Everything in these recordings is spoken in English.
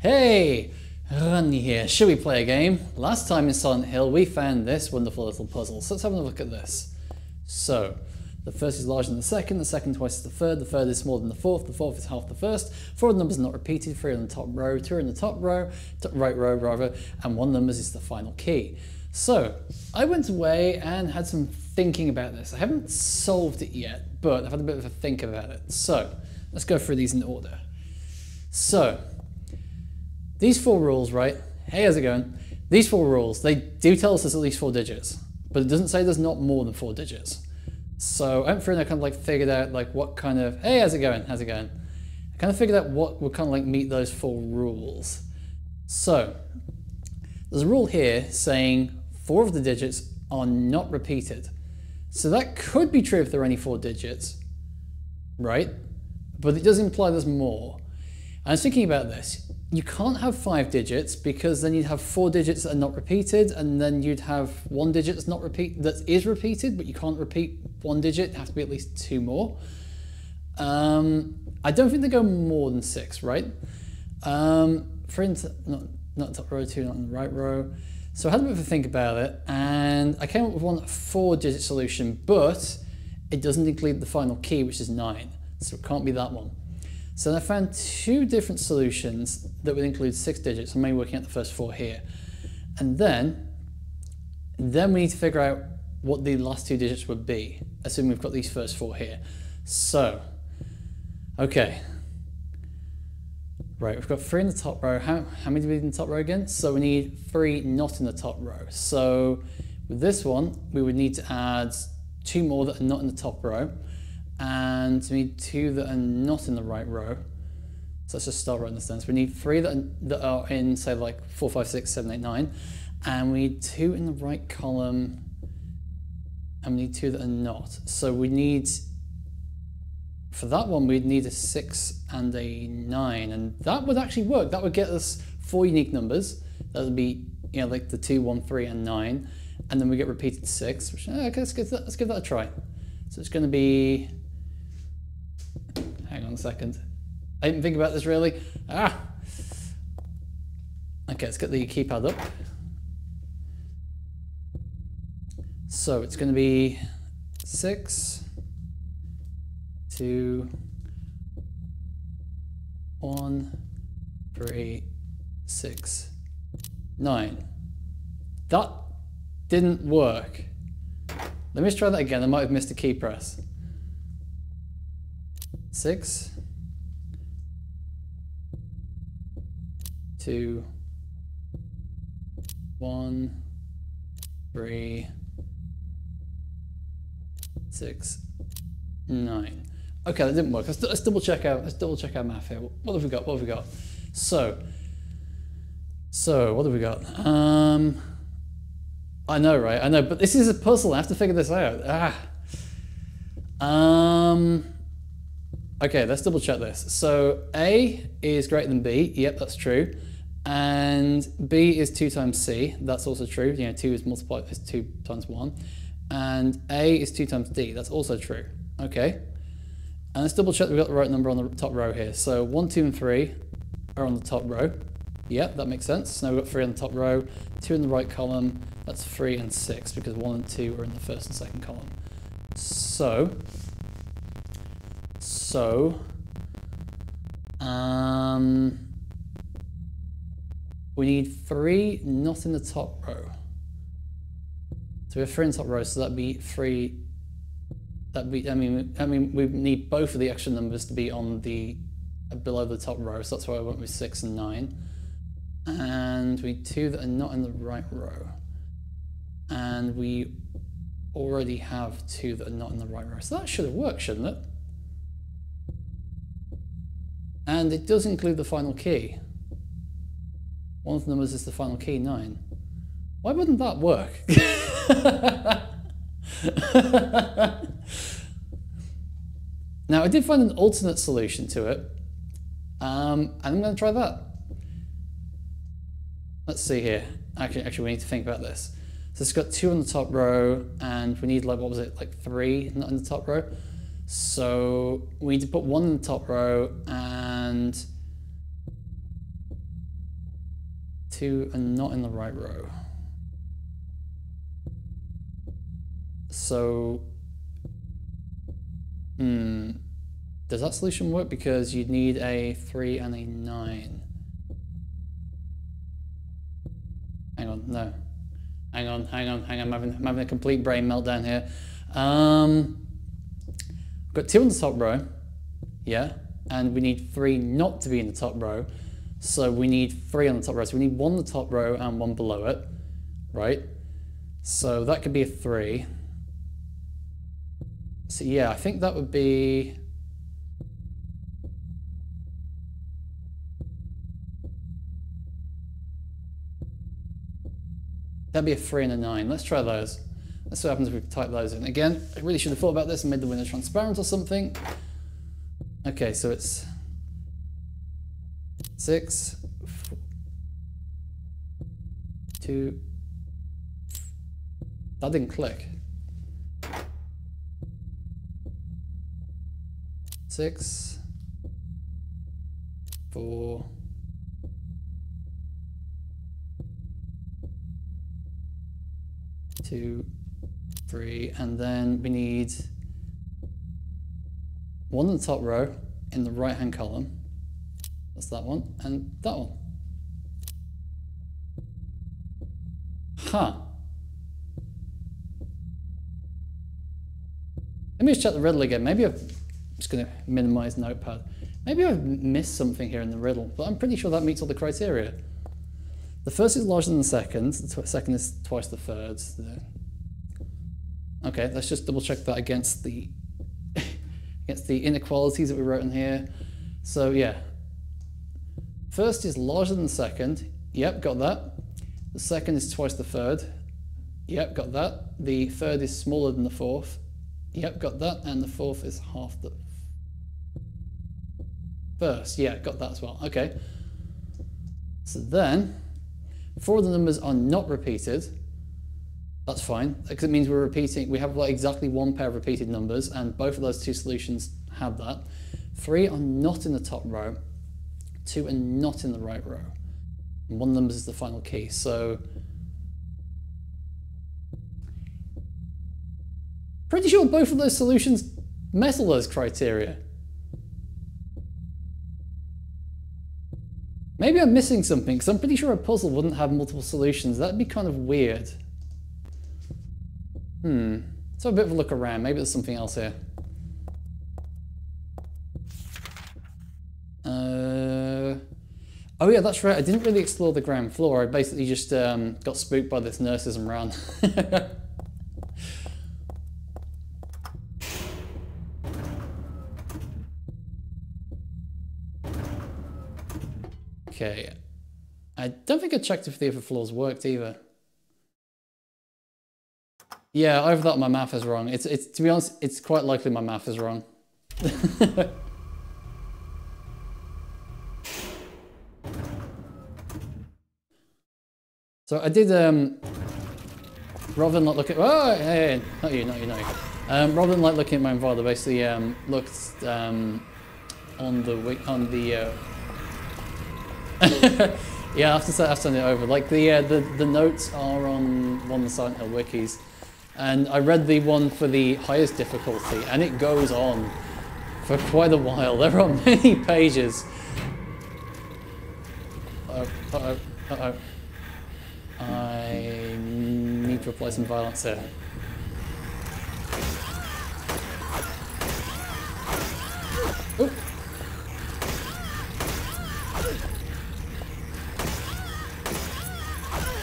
Hey, René here. Should we play a game? Last time in Silent Hill, we found this wonderful little puzzle. So let's have a look at this. So, the first is larger than the second, the second twice the third, the third is smaller than the fourth, the fourth is half the first, four numbers not repeated, three in the top row, two in the top row, top right row rather, and one numbers is the final key. So, I went away and had some thinking about this. I haven't solved it yet, but I've had a bit of a think about it. So, let's go through these in order. So, these four rules, right? Hey, how's it going? These four rules, they do tell us there's at least four digits, but it doesn't say there's not more than four digits. So I went through I kind of like figured out like what kind of, hey, how's it going? How's it going? I kind of figured out what would kind of like meet those four rules. So there's a rule here saying four of the digits are not repeated. So that could be true if there are any four digits, right? But it does imply there's more. I was thinking about this you can't have five digits because then you'd have four digits that are not repeated and then you'd have one digit that's not repeat that is repeated but you can't repeat one digit. It has to be at least two more. Um, I don't think they go more than six right? Um, for instance not, not top row two not in the right row. So I had a bit of a think about it and I came up with one four digit solution but it doesn't include the final key which is nine. So it can't be that one so I found two different solutions that would include six digits. I'm mainly working at the first four here. And then, then we need to figure out what the last two digits would be, assuming we've got these first four here. So, okay. Right, we've got three in the top row. How, how many do we need in the top row again? So we need three not in the top row. So with this one, we would need to add two more that are not in the top row and we need two that are not in the right row. So let's just start this down. So we need three that are, that are in, say, like four, five, six, seven, eight, nine, and we need two in the right column, and we need two that are not. So we need, for that one, we'd need a six and a nine, and that would actually work. That would get us four unique numbers. That would be, you know, like the two, one, three, and nine, and then we get repeated six. Which, okay, let's give that, let's give that a try. So it's going to be second. I didn't think about this really. Ah! Okay, let's get the keypad up. So it's going to be six, two, one, three, six, nine. That didn't work. Let me just try that again. I might have missed a key press six, two, one, three, six, nine. Okay, that didn't work. Let's, let's double check out. Let's double check our math here. What have we got? What have we got? So, so what have we got? Um, I know, right? I know, but this is a puzzle. I have to figure this out. Ah. Um. Okay, let's double check this. So A is greater than B. Yep, that's true. And B is 2 times C. That's also true. You know, 2 is multiplied is 2 times 1. And A is 2 times D. That's also true. Okay. And let's double check we've got the right number on the top row here. So 1, 2, and 3 are on the top row. Yep, that makes sense. Now we've got 3 on the top row, 2 in the right column. That's 3 and 6 because 1 and 2 are in the first and second column. So so, um, we need three not in the top row. So we have three in the top row, so that'd be three. That'd be. I mean, I mean, we need both of the extra numbers to be on the uh, below the top row. So that's why I went with six and nine. And we two that are not in the right row. And we already have two that are not in the right row. So that should have worked, shouldn't it? And it does include the final key. One of the numbers is the final key, 9. Why wouldn't that work? now, I did find an alternate solution to it, um, and I'm going to try that. Let's see here. Actually, actually, we need to think about this. So it's got two on the top row, and we need like what was it, like three not in the top row. So we need to put one in the top row and two are not in the right row. So, hmm, does that solution work? Because you'd need a three and a nine. Hang on, no. Hang on, hang on, hang on. I'm having, I'm having a complete brain meltdown here. Um, got two in the top row, yeah, and we need three not to be in the top row. So we need three on the top row. So we need one on the top row and one below it, right? So that could be a three. So yeah, I think that would be... That'd be a three and a nine. Let's try those. Let's see what happens if we type those in. Again, I really should have thought about this and made the window transparent or something. Okay, so it's six, two, That didn't click. Six, four, two, three, and then we need one in the top row in the right hand column. That's that one, and that one. Huh. Let me just check the riddle again. Maybe I've I'm just going to minimize notepad. Maybe I've missed something here in the riddle, but I'm pretty sure that meets all the criteria. The first is larger than the second, the second is twice the third. Okay, let's just double check that against the against the inequalities that we wrote in here. So yeah, first is larger than second. Yep, got that. The second is twice the third. Yep, got that. The third is smaller than the fourth. Yep, got that. And the fourth is half the first. Yeah, got that as well. Okay. So then, four of the numbers are not repeated. That's fine, because it means we're repeating, we have like exactly one pair of repeated numbers, and both of those two solutions have that. Three are not in the top row, two are not in the right row. And one number is the final key. So pretty sure both of those solutions met all those criteria. Maybe I'm missing something, because I'm pretty sure a puzzle wouldn't have multiple solutions. That'd be kind of weird. Hmm. Let's have a bit of a look around. Maybe there's something else here. Uh, oh yeah, that's right. I didn't really explore the ground floor. I basically just um, got spooked by this nurses and ran. okay. I don't think I checked if the other floors worked either. Yeah, I thought my math is wrong. It's it's to be honest, it's quite likely my math is wrong. so I did um rather than not look at oh hey, hey not you, not you, not you. Um, rather than like looking at my environment, basically um, looked um, on the on the uh, yeah, I have to say I've sent it over. Like the uh, the the notes are on one of the Silent Hill wikis. And I read the one for the highest difficulty, and it goes on for quite a while. There are many pages. Uh uh uh oh. I need to apply some violence here.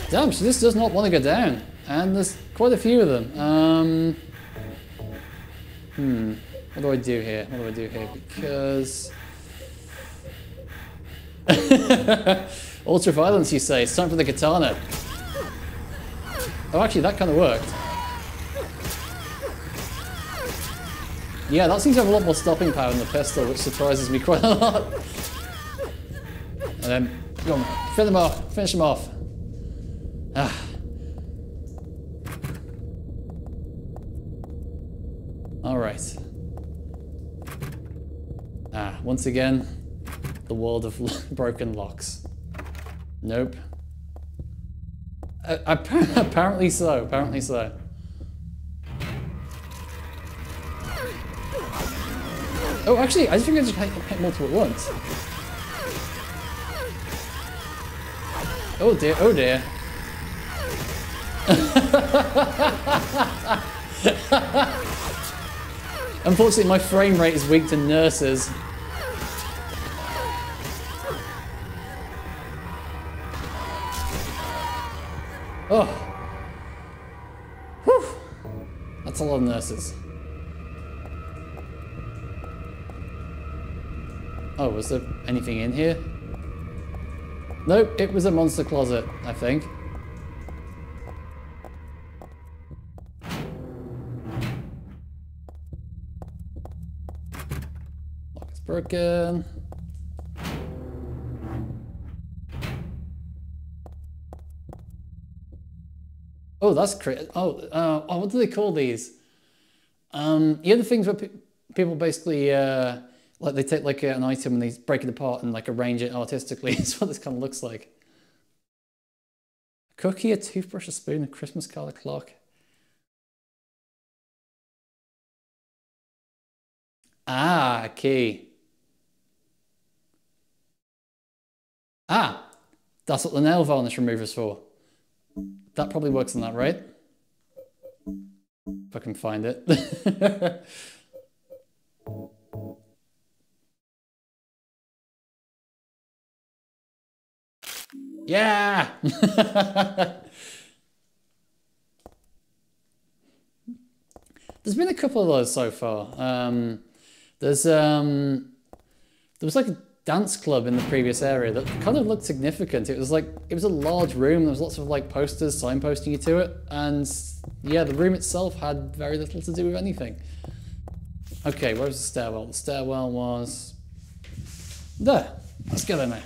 Damn, this does not want to go down. And there's quite a few of them. Um, hmm, what do I do here? What do I do here? Because... Ultra violence, you say. It's time for the katana. Oh, actually, that kind of worked. Yeah, that seems to have a lot more stopping power than the pistol, which surprises me quite a lot. And then, go on, finish them off, finish them off. Ah. All right. Ah, once again, the world of broken locks. Nope. Uh, apparently so, apparently so. Oh, actually, I just think I just hit multiple at once. Oh dear, oh dear. Unfortunately, my frame rate is weak to nurses. Oh. Whew. That's a lot of nurses. Oh, was there anything in here? Nope, it was a monster closet, I think. Oh, that's great. Oh, uh, oh, what do they call these? Um, yeah, the things where pe people basically uh, like they take like an item and they break it apart and like arrange it artistically. That's what this kind of looks like. A cookie, a toothbrush, a spoon, a Christmas color clock. Ah, a key. Ah, that's what the nail varnish remover's for. That probably works on that, right? If I can find it. yeah! There's been a couple of those so far. Um, there's um, there was like a dance club in the previous area that kind of looked significant. It was like, it was a large room. There was lots of like posters signposting you to it. And yeah, the room itself had very little to do with anything. Okay, where was the stairwell? The stairwell was there. Let's get in there.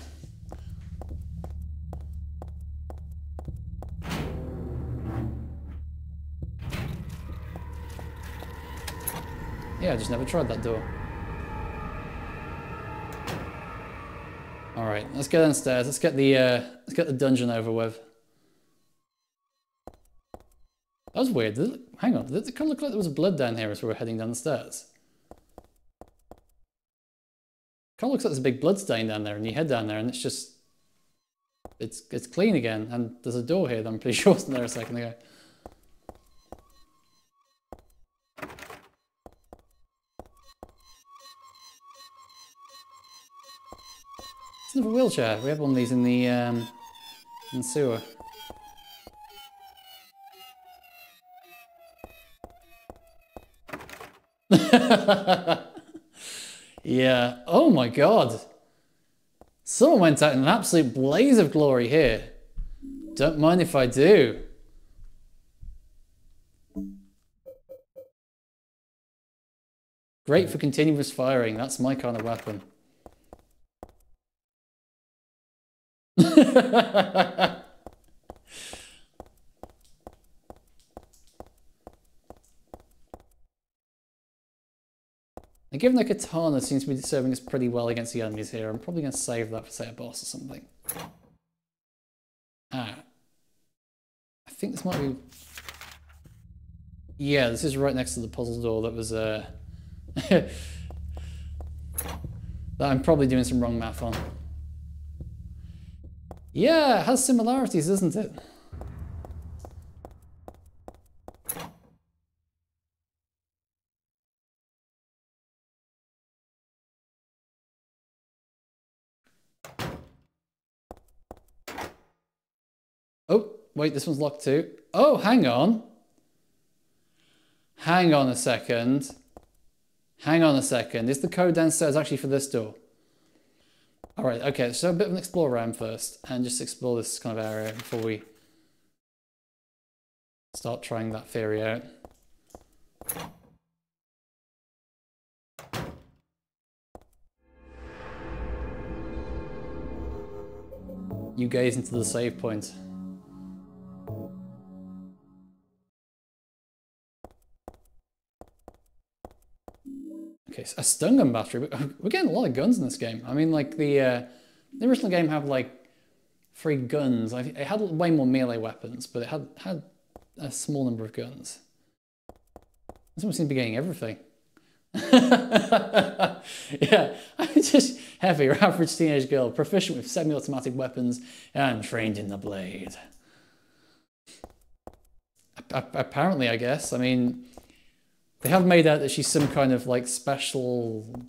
Yeah, I just never tried that door. All right, let's go downstairs. Let's get the uh, let's get the dungeon over with. That was weird. It, hang on, it kind of looked like there was blood down here as we were heading down the stairs? Kind of looks like there's a big blood stain down there, and you head down there, and it's just it's it's clean again. And there's a door here that I'm pretty sure wasn't there a second ago. It's another wheelchair. We have one of these in the, um, in the sewer. yeah. Oh my god. Someone went out in an absolute blaze of glory here. Don't mind if I do. Great for continuous firing. That's my kind of weapon. and given the katana seems to be serving us pretty well against the enemies here, I'm probably going to save that for, say, a boss or something. Ah. I think this might be... Yeah, this is right next to the puzzle door that was... Uh... that I'm probably doing some wrong math on. Yeah, it has similarities, doesn't it? Oh, wait, this one's locked too. Oh, hang on. Hang on a second. Hang on a second. Is the code downstairs actually for this door? All right, okay, so a bit of an explore around first and just explore this kind of area before we start trying that theory out. You gaze into the save point. A stun gun battery. We're getting a lot of guns in this game. I mean, like the uh, the original game had like three guns. it had way more melee weapons, but it had had a small number of guns. This one seems to be getting everything. yeah, I'm just Heather, your average teenage girl, proficient with semi-automatic weapons and trained in the blade. A apparently, I guess. I mean, they have made out that she's some kind of like special.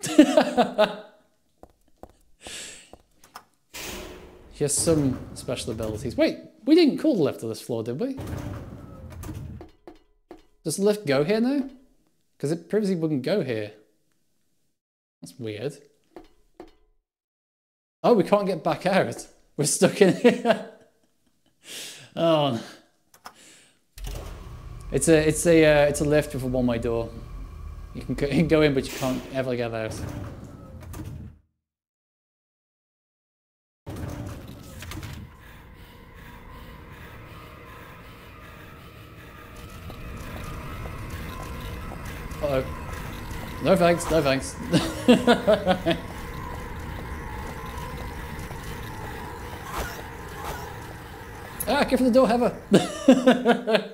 she has some special abilities. Wait, we didn't call the lift to this floor, did we? Does the lift go here now? Because it previously wouldn't go here. That's weird. Oh, we can't get back out. We're stuck in here. oh. It's a it's a uh, it's a lift with a one-way door. You can, go, you can go in, but you can't ever get out. No thanks, no thanks. ah, get from the door, Heather!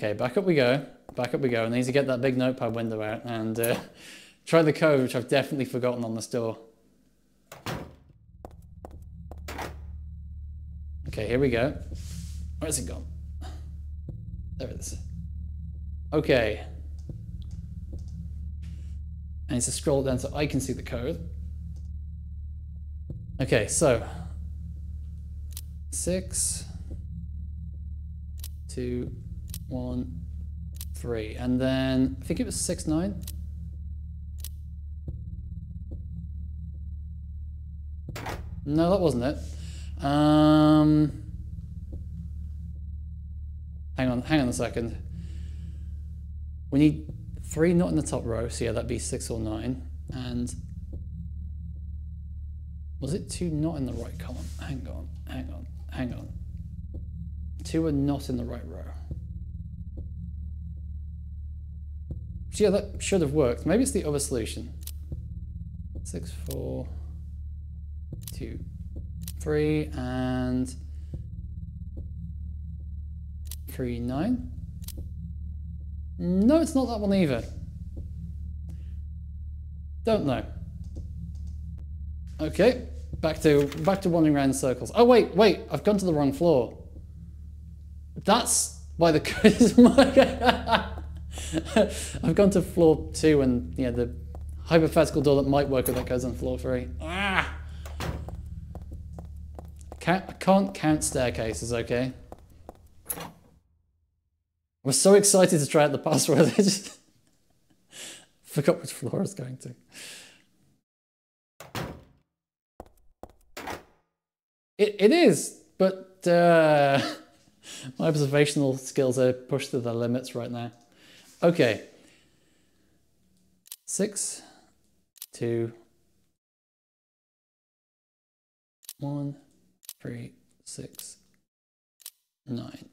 okay, back up we go. Back up we go. I need to get that big notepad window out and uh, try the code, which I've definitely forgotten on this door. Okay, here we go. Where's it gone? There it is. Okay. I need to scroll down so I can see the code. Okay, so six, two, one, three, and then I think it was six, nine. No, that wasn't it. Um, hang on, hang on a second. We need three not in the top row, so yeah, that'd be six or nine. And was it two not in the right column? Hang on, hang on, hang on. Two are not in the right row. Yeah, that should have worked. Maybe it's the other solution. Six, four, two, three, and three, nine. No, it's not that one either. Don't know. Okay, back to back to wandering around circles. Oh wait, wait, I've gone to the wrong floor. That's why the code is I've gone to floor two and yeah, the hypothetical door that might work with that goes on floor three. Ah! Can't, I can't count staircases, okay? I was so excited to try out the password, I just forgot which floor I was going to. It, it is, but uh, my observational skills are pushed to the limits right now. Okay. Six, two, one, three, six, nine.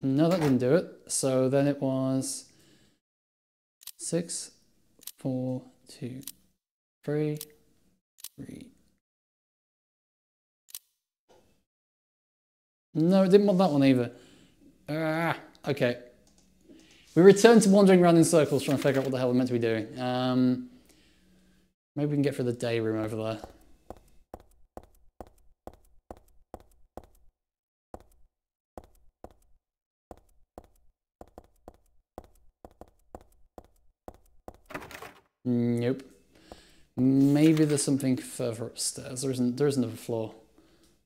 No, that didn't do it. So then it was six, four, two, three, three. No, it didn't want that one either. Ah, okay. We return to wandering around in circles trying to figure out what the hell we're meant to be doing. Um, maybe we can get through the day room over there. Nope. Maybe there's something further upstairs. There isn't. There isn't a floor.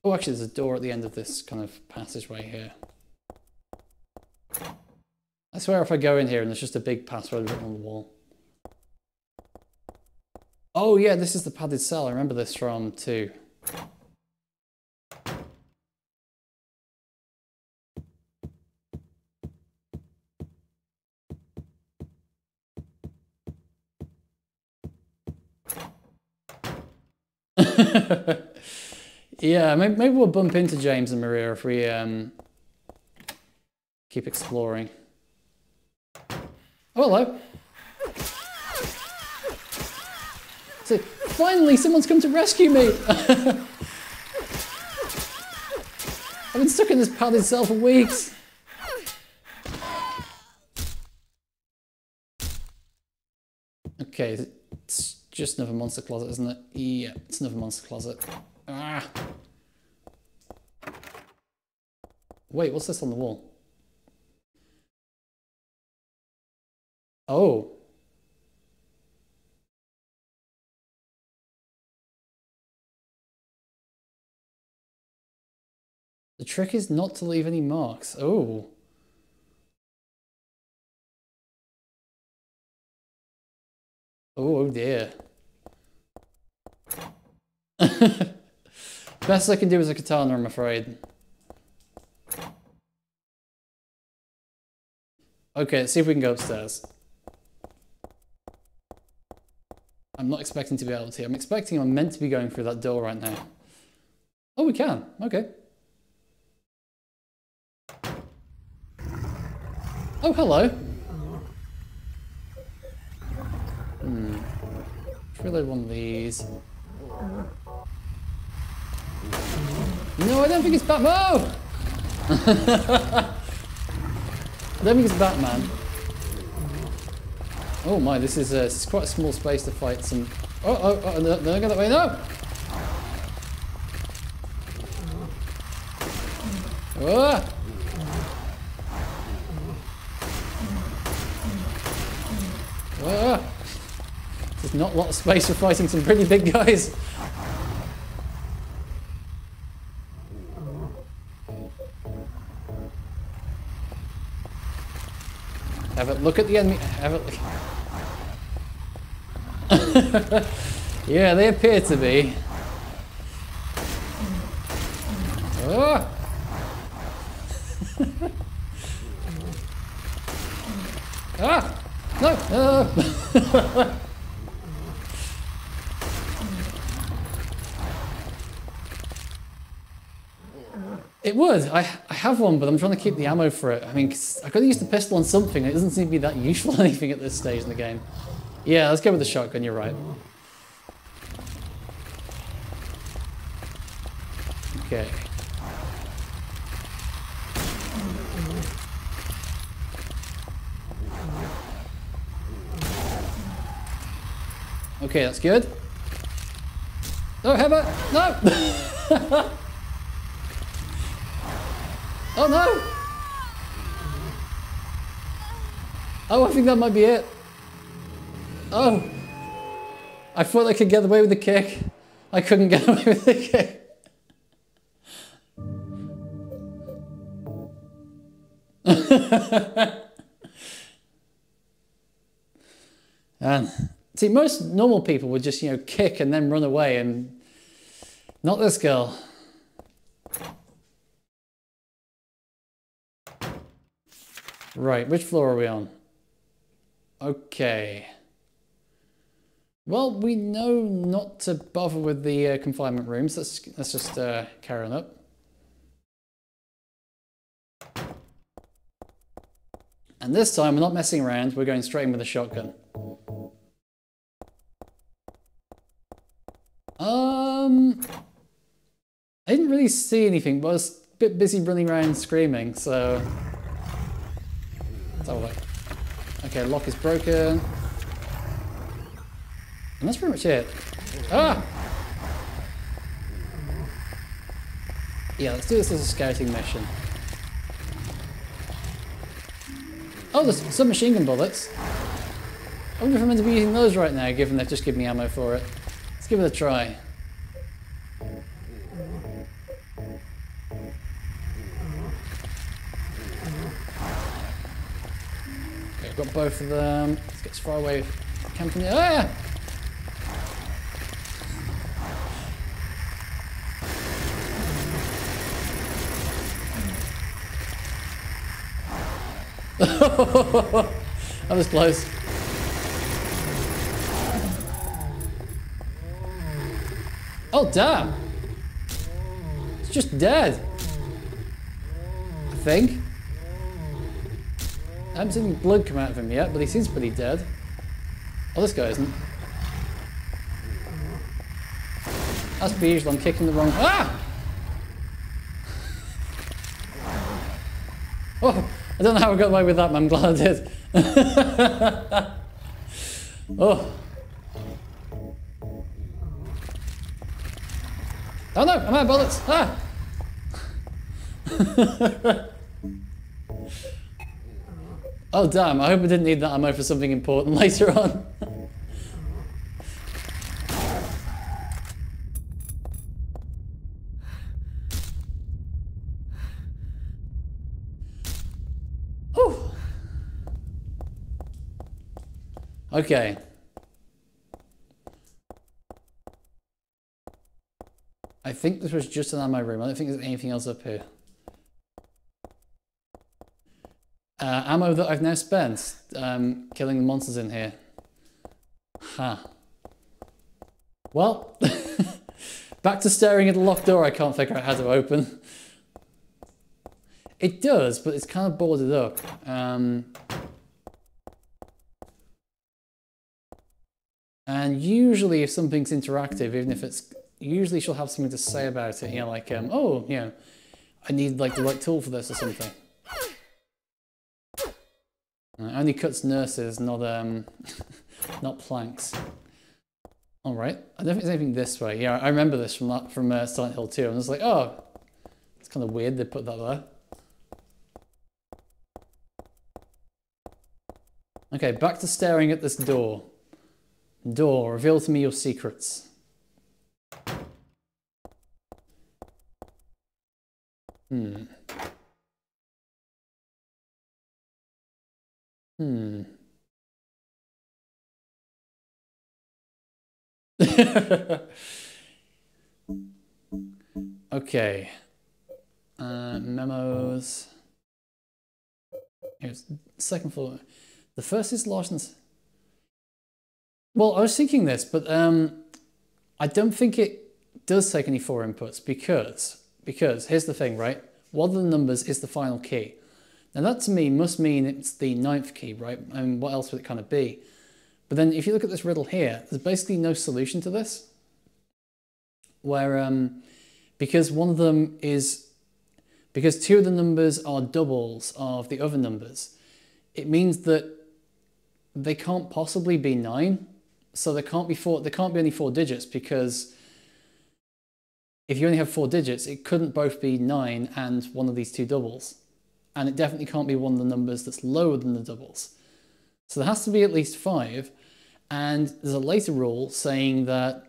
Oh, actually, there's a door at the end of this kind of passageway here. I swear if I go in here and there's just a big password written on the wall. Oh yeah, this is the padded cell. I remember this from two. yeah, maybe, maybe, we'll bump into James and Maria if we um, keep exploring. Oh, hello. So finally, someone's come to rescue me. I've been stuck in this padded cell for weeks. Okay, it's just another monster closet, isn't it? Yeah, it's another monster closet. Ah. Wait, what's this on the wall? Oh. The trick is not to leave any marks. Oh. Oh, oh dear. Best I can do is a katana, I'm afraid. Okay, let's see if we can go upstairs. I'm not expecting to be able to. I'm expecting I'm meant to be going through that door right now. Oh, we can. Okay. Oh, hello. Hmm. Reload one of these. No, I don't think it's Batman. Oh! I don't think it's Batman. Oh my, this is, uh, this is quite a small space to fight some... Oh, oh, oh, no, no, go that way, no! Oh! Oh! There's not a lot of space for fighting some pretty big guys. Have a look at the enemy. Have a look. yeah, they appear to be. Oh. ah! No! No! It would. I, I have one, but I'm trying to keep the ammo for it. I mean, I could have used the pistol on something. It doesn't seem to be that useful anything at this stage in the game. Yeah, let's go with the shotgun. You're right. Okay. Okay, that's good. Oh, Heather! No! Oh no! Oh, I think that might be it. Oh. I thought I could get away with the kick. I couldn't get away with the kick. and see, most normal people would just, you know, kick and then run away and not this girl. Right, which floor are we on? Okay. Well, we know not to bother with the uh, confinement rooms. Let's, let's just uh, carry on up. And this time, we're not messing around. We're going straight in with a shotgun. Um, I didn't really see anything, but I was a bit busy running around screaming, so... Okay, lock is broken. And that's pretty much it. Ah! Yeah, let's do this as a scouting mission. Oh, there's some machine gun bullets. I wonder if I'm meant to be using those right now, given they've just given me ammo for it. Let's give it a try. Okay, got both of them. Let's get as far away from the. Ah! that was close. Oh, damn. It's just dead. I think. I haven't seen blood come out of him yet, but he seems pretty dead. Oh, this guy isn't. That's per usual, I'm kicking the wrong... Ah! Oh, I don't know how I got away with that, but I'm glad I did. oh. Oh no, I'm out of bullets. Ah! oh damn, I hope I didn't need that ammo for something important later on. Okay. I think this was just an ammo room. I don't think there's anything else up here. Uh, ammo that I've now spent um, killing the monsters in here. Ha. Huh. Well, back to staring at the locked door I can't figure out how to open. It does, but it's kind of boarded up. Um, And usually if something's interactive, even if it's, usually she'll have something to say about it, you know, like, um, oh, you know, I need like the right tool for this or something. Uh, only cuts nurses, not um, not planks. All right, I don't think there's anything this way. Yeah, I remember this from that, from uh, Silent Hill 2. I was like, oh, it's kind of weird they put that there. Okay, back to staring at this door. Door, reveal to me your secrets. Hmm. Hmm. okay. Uh, memos. Here's second floor. The first is Larsen's well, I was thinking this, but um, I don't think it does take any four inputs because, because here's the thing, right? One of the numbers is the final key. Now that to me must mean it's the ninth key, right? I mean, what else would it kind of be? But then if you look at this riddle here, there's basically no solution to this. Where, um, because one of them is, because two of the numbers are doubles of the other numbers, it means that they can't possibly be nine so there can't be four, there can't be only four digits because if you only have four digits, it couldn't both be nine and one of these two doubles. And it definitely can't be one of the numbers that's lower than the doubles. So there has to be at least five. And there's a later rule saying that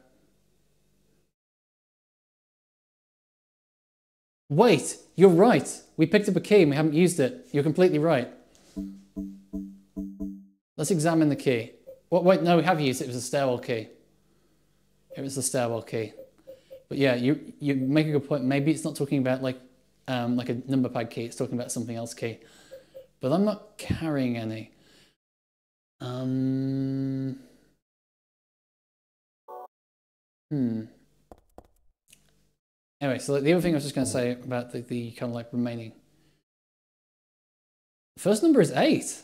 Wait, you're right. We picked up a key and we haven't used it. You're completely right. Let's examine the key. Well, wait, no, we have used it. It was a stairwell key. It was a stairwell key. But yeah, you you make a good point. Maybe it's not talking about like um, like a number pad key. It's talking about something else key. But I'm not carrying any. Um. Hmm. Anyway, so the other thing I was just going to say about the, the kind of like remaining. First number is eight.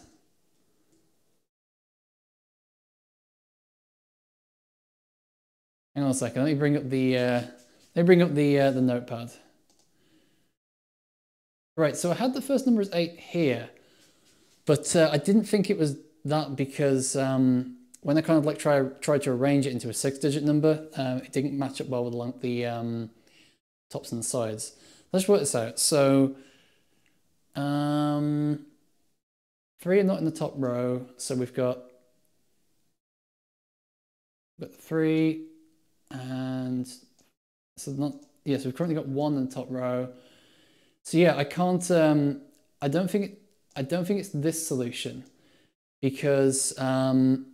Hang on a second. Let me bring up the uh, let me bring up the uh, the notepad. Right. So I had the first number as eight here, but uh, I didn't think it was that because um, when I kind of like try tried to arrange it into a six-digit number, uh, it didn't match up well with the um, tops and the sides. Let's work this out. So um, three are not in the top row, so we've got, we've got three and so not yes we've currently got one in the top row. So yeah I can't um, I don't think I don't think it's this solution because um,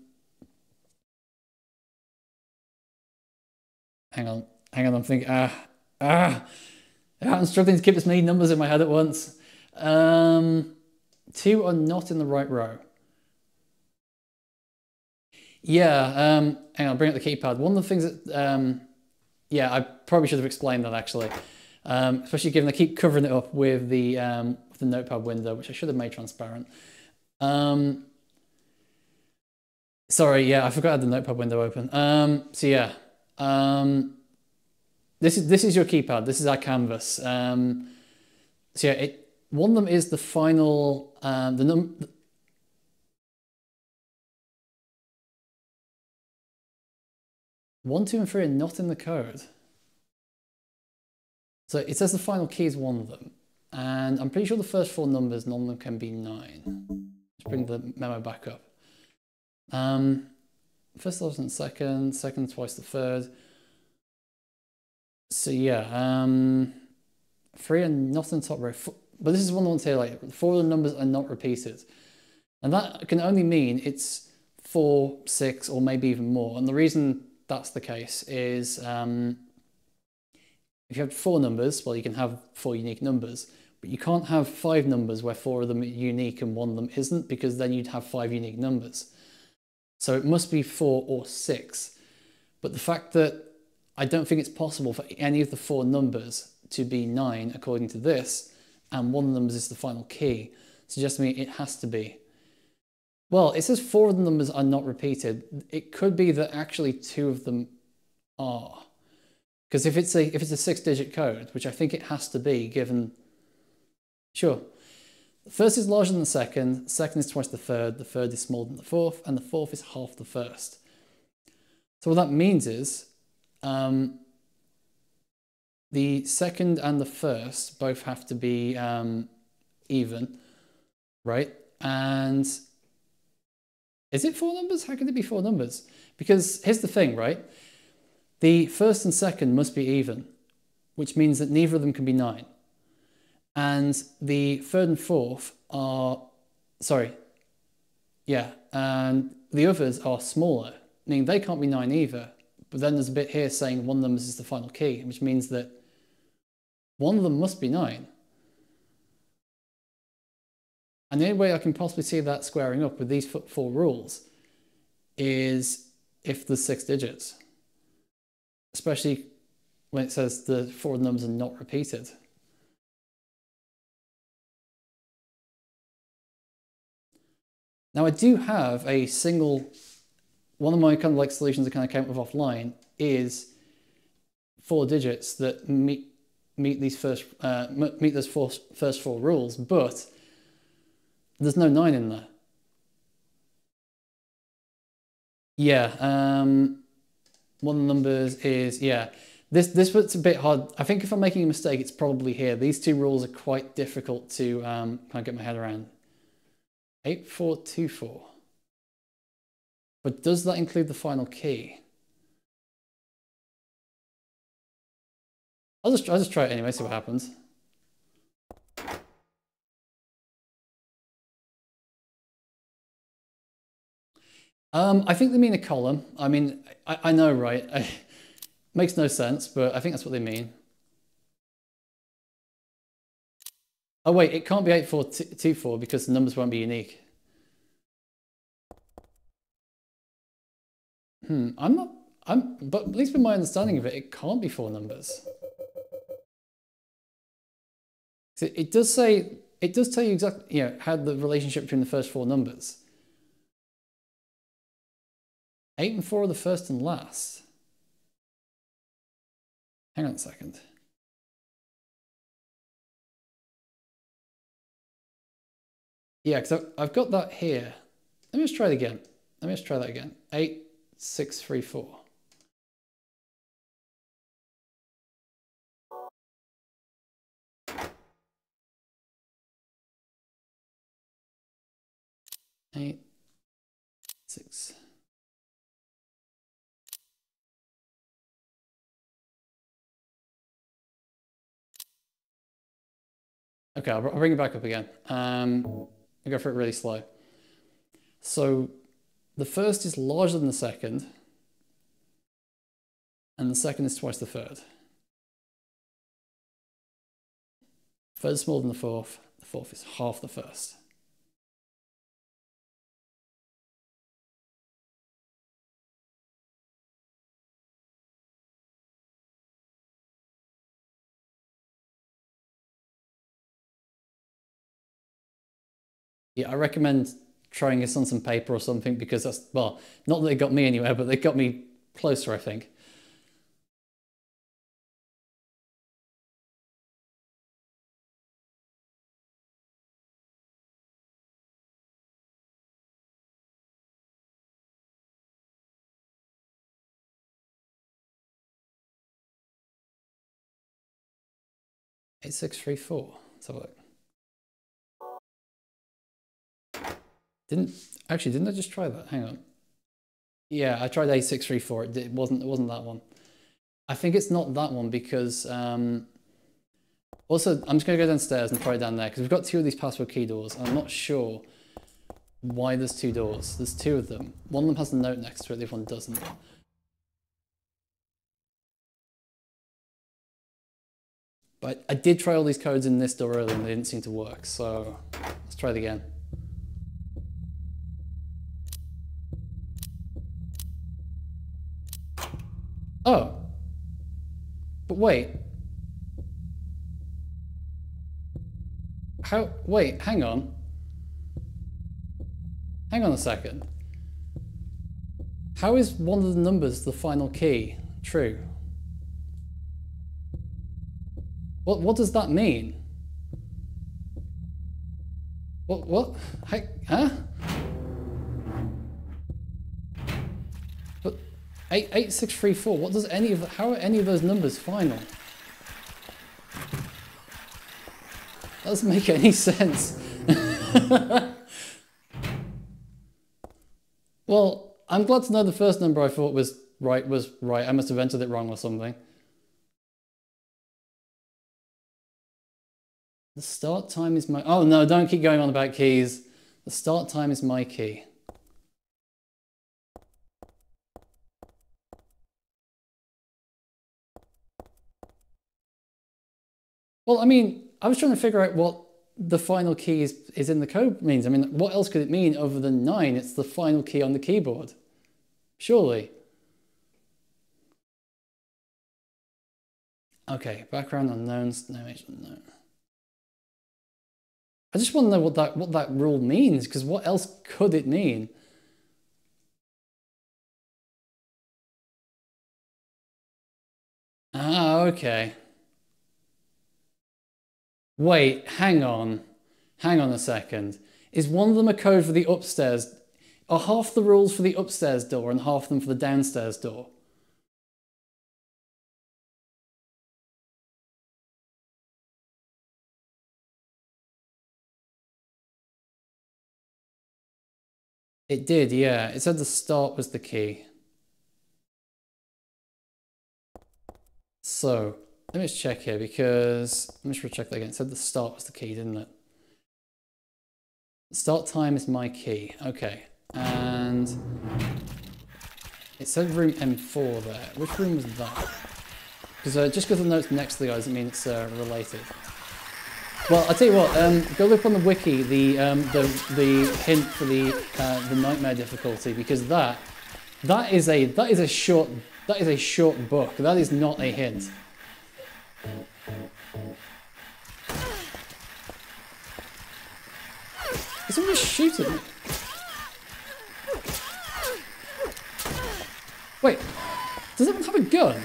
hang on hang on I'm thinking ah ah I'm struggling to keep as many numbers in my head at once. Um, two are not in the right row yeah, um, hang on, bring up the keypad. One of the things that, um, yeah, I probably should have explained that actually, um, especially given I keep covering it up with the, um, with the notepad window, which I should have made transparent. Um, sorry, yeah, I forgot I had the notepad window open. Um, so yeah, um, this is this is your keypad. This is our canvas. Um, so yeah, it one of them is the final um, the num. One, two, and three are not in the code. So it says the final key is one of them. And I'm pretty sure the first four numbers, none of them can be nine. Let's bring the memo back up. Um, first wasn't second, second twice the third. So yeah, um, three are not in the top row. But this is one I want to say, like four of the numbers are not repeated. And that can only mean it's four, six, or maybe even more. And the reason that's the case is um, if you have four numbers, well, you can have four unique numbers, but you can't have five numbers where four of them are unique and one of them isn't, because then you'd have five unique numbers. So it must be four or six. But the fact that I don't think it's possible for any of the four numbers to be nine according to this, and one of them is the final key, suggests to me it has to be. Well, it says four of the numbers are not repeated. It could be that actually two of them are. Because if it's a if it's a six digit code, which I think it has to be given sure. The first is larger than the second, the second is twice the third, the third is smaller than the fourth, and the fourth is half the first. So what that means is um, the second and the first both have to be um, even, right? And is it four numbers? How can it be four numbers? Because here's the thing, right? The first and second must be even, which means that neither of them can be nine. And the third and fourth are, sorry, yeah, and the others are smaller, meaning they can't be nine either. But then there's a bit here saying one of them is the final key, which means that one of them must be nine. And the only way I can possibly see that squaring up with these four rules is if there's six digits especially when it says the four numbers are not repeated. Now I do have a single, one of my kind of like solutions I kind of came up with offline is four digits that meet meet these first uh, meet those four, first four rules, but there's no nine in there. Yeah, um, one of the numbers is, yeah, this, this was a bit hard. I think if I'm making a mistake, it's probably here. These two rules are quite difficult to um, kind of get my head around. 8424. But does that include the final key? I'll just, I'll just try it anyway, see what happens. Um, I think they mean a column. I mean, I, I know, right? I, makes no sense, but I think that's what they mean. Oh wait, it can't be 8424 because the numbers won't be unique. Hmm, I'm not, I'm, but at least with my understanding of it, it can't be four numbers. It does say, it does tell you exactly, you know, how the relationship between the first four numbers. 8 and 4 are the first and last. Hang on a second. Yeah, because I've got that here. Let me just try it again. Let me just try that again. 8, 6, 3, 4. Eight, six, Okay, I'll, bring it back up again. Um, I'll go for it really slow. So the first is larger than the second, and the second is twice the third. Third is smaller than the fourth, the fourth is half the first. yeah, I recommend trying this on some paper or something because that's, well, not that they got me anywhere, but they got me closer, I think. Eight six three four. Let's have a look. Didn't actually didn't I just try that? Hang on. Yeah, I tried A634. It, it wasn't it wasn't that one. I think it's not that one because um, also I'm just gonna go downstairs and try it down there because we've got two of these password key doors. I'm not sure why there's two doors. There's two of them. One of them has a note next to it, the other one doesn't. But I did try all these codes in this door earlier and they didn't seem to work, so let's try it again. Oh. But wait. How, wait, hang on. Hang on a second. How is one of the numbers the final key true? What, what does that mean? What, what? Hey, huh? But 8634, what does any of, how are any of those numbers final? Doesn't make any sense. well, I'm glad to know the first number I thought was right was right. I must have entered it wrong or something. The start time is my... Oh, no, don't keep going on about keys. The start time is my key. Well, I mean, I was trying to figure out what the final key is, is in the code means. I mean, what else could it mean other than 9? It's the final key on the keyboard. Surely. Okay, background unknowns, no age unknown. I just want to know what that what that rule means because what else could it mean? Ah, okay. Wait, hang on. Hang on a second. Is one of them a code for the upstairs? Are half the rules for the upstairs door and half them for the downstairs door? It did, yeah. It said the start was the key. So, let me just check here because, let me just check that again. It said the start was the key, didn't it? Start time is my key. Okay. And it said room M4 there. Which room was that? Because uh, just because the note's next to the guy doesn't mean it's uh, related. Well, I'll tell you what, um, go look on the wiki the um, the, the hint for the uh, the nightmare difficulty because that that is a that is a short that is a short book. That is not a hint. Is someone just shooting? Wait, does anyone have a gun?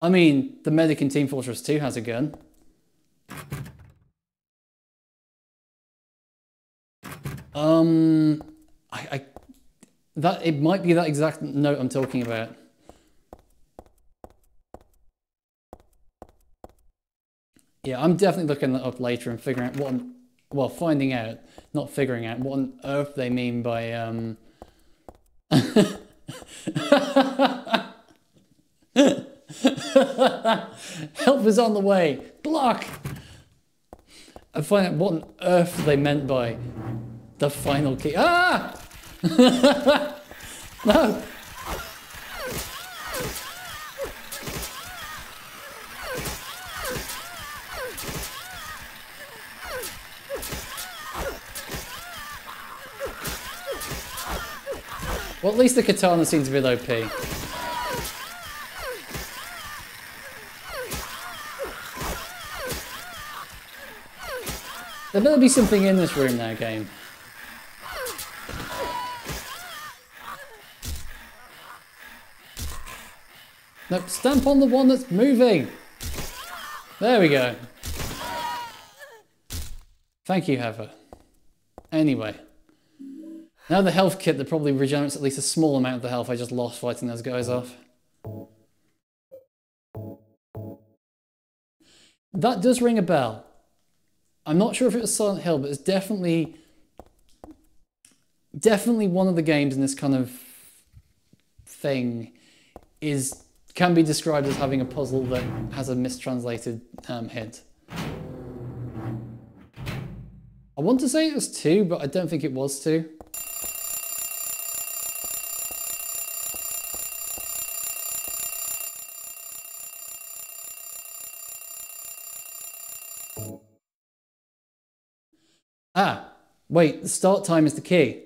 I mean, the medic in Team Fortress 2 has a gun. Um, I, I, that it might be that exact note I'm talking about. Yeah, I'm definitely looking that up later and figuring out what, I'm, well, finding out, not figuring out what on earth they mean by, um, Help is on the way. Block! I find out what on earth they meant by the final key. Ah! no! Well, at least the katana seems a bit OP. There better be something in this room now, game. Nope, stamp on the one that's moving. There we go. Thank you, Heather. Anyway. Now the health kit that probably regenerates at least a small amount of the health I just lost fighting those guys off. That does ring a bell. I'm not sure if it was Silent Hill, but it's definitely definitely one of the games in this kind of thing is can be described as having a puzzle that has a mistranslated um, hint. I want to say it was two, but I don't think it was two. Ah, wait, the start time is the key.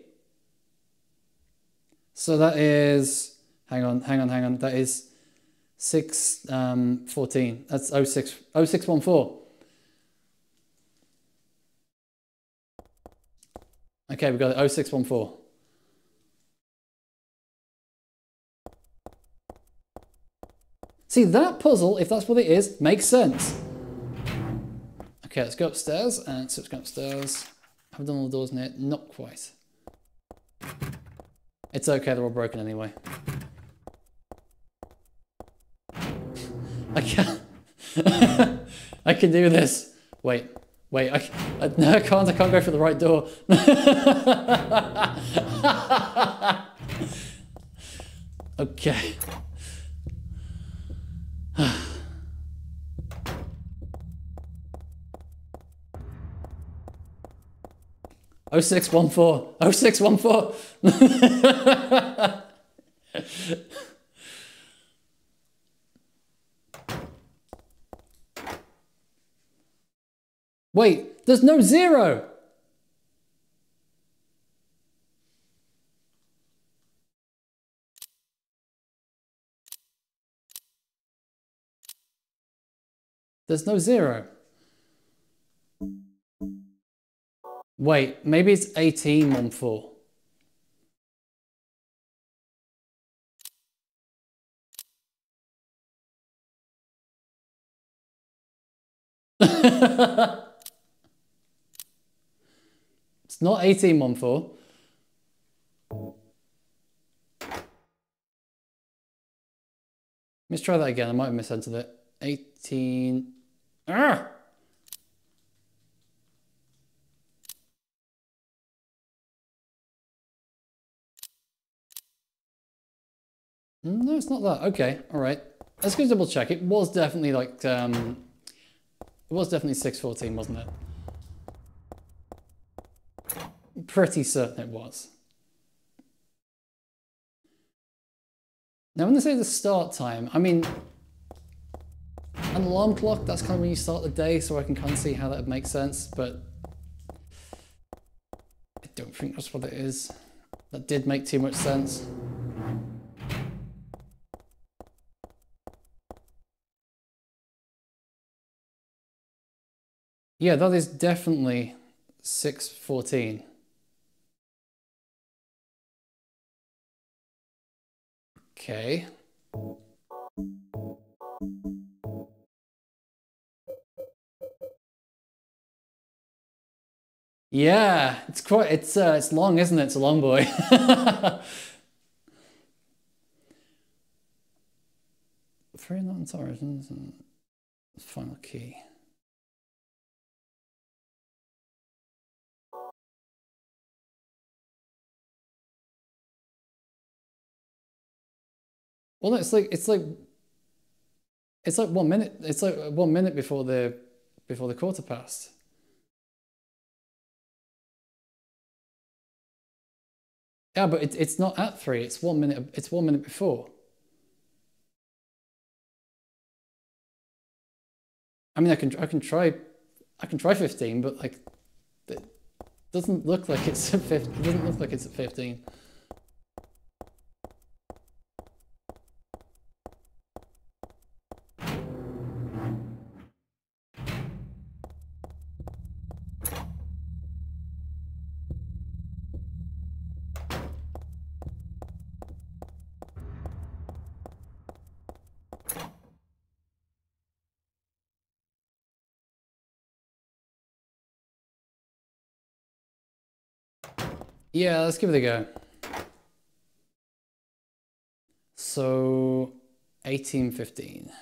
So that is, hang on, hang on, hang on, that is 6, um, 14. That's 06, 0614. Okay, we got it, 0614. See, that puzzle, if that's what it is, makes sense. Okay, let's go upstairs, and so let's go upstairs. Have done all the doors in? Not quite. It's okay, they're all broken anyway. I can't. I can do this. Wait, wait. I, I, uh, no, I can't. I can't go for the right door. okay. Oh six one four. Oh six one four. Wait, there's no zero. There's no zero. Wait, maybe it's 18 on 4. it's not 18 on 4. Let's try that again. I might have misentered it. 18. Ah! No, it's not that. Okay, all right. Let's go double check. It was definitely like, um, it was definitely 614, wasn't it? Pretty certain it was. Now, when they say the start time, I mean, an alarm clock, that's kind of when you start the day, so I can kind of see how that would make sense, but I don't think that's what it is. That did make too much sense. Yeah, that is definitely 614. Okay. Yeah, it's quite it's uh, it's long, isn't it? It's a long boy. Three non origins and final key. Well, it's like it's like it's like one minute. It's like one minute before the before the quarter passed. Yeah, but it, it's not at three. It's one minute. It's one minute before. I mean, I can I can try, I can try fifteen, but like, it doesn't look like it's at 15, It doesn't look like it's at fifteen. Yeah, let's give it a go. So, 1815.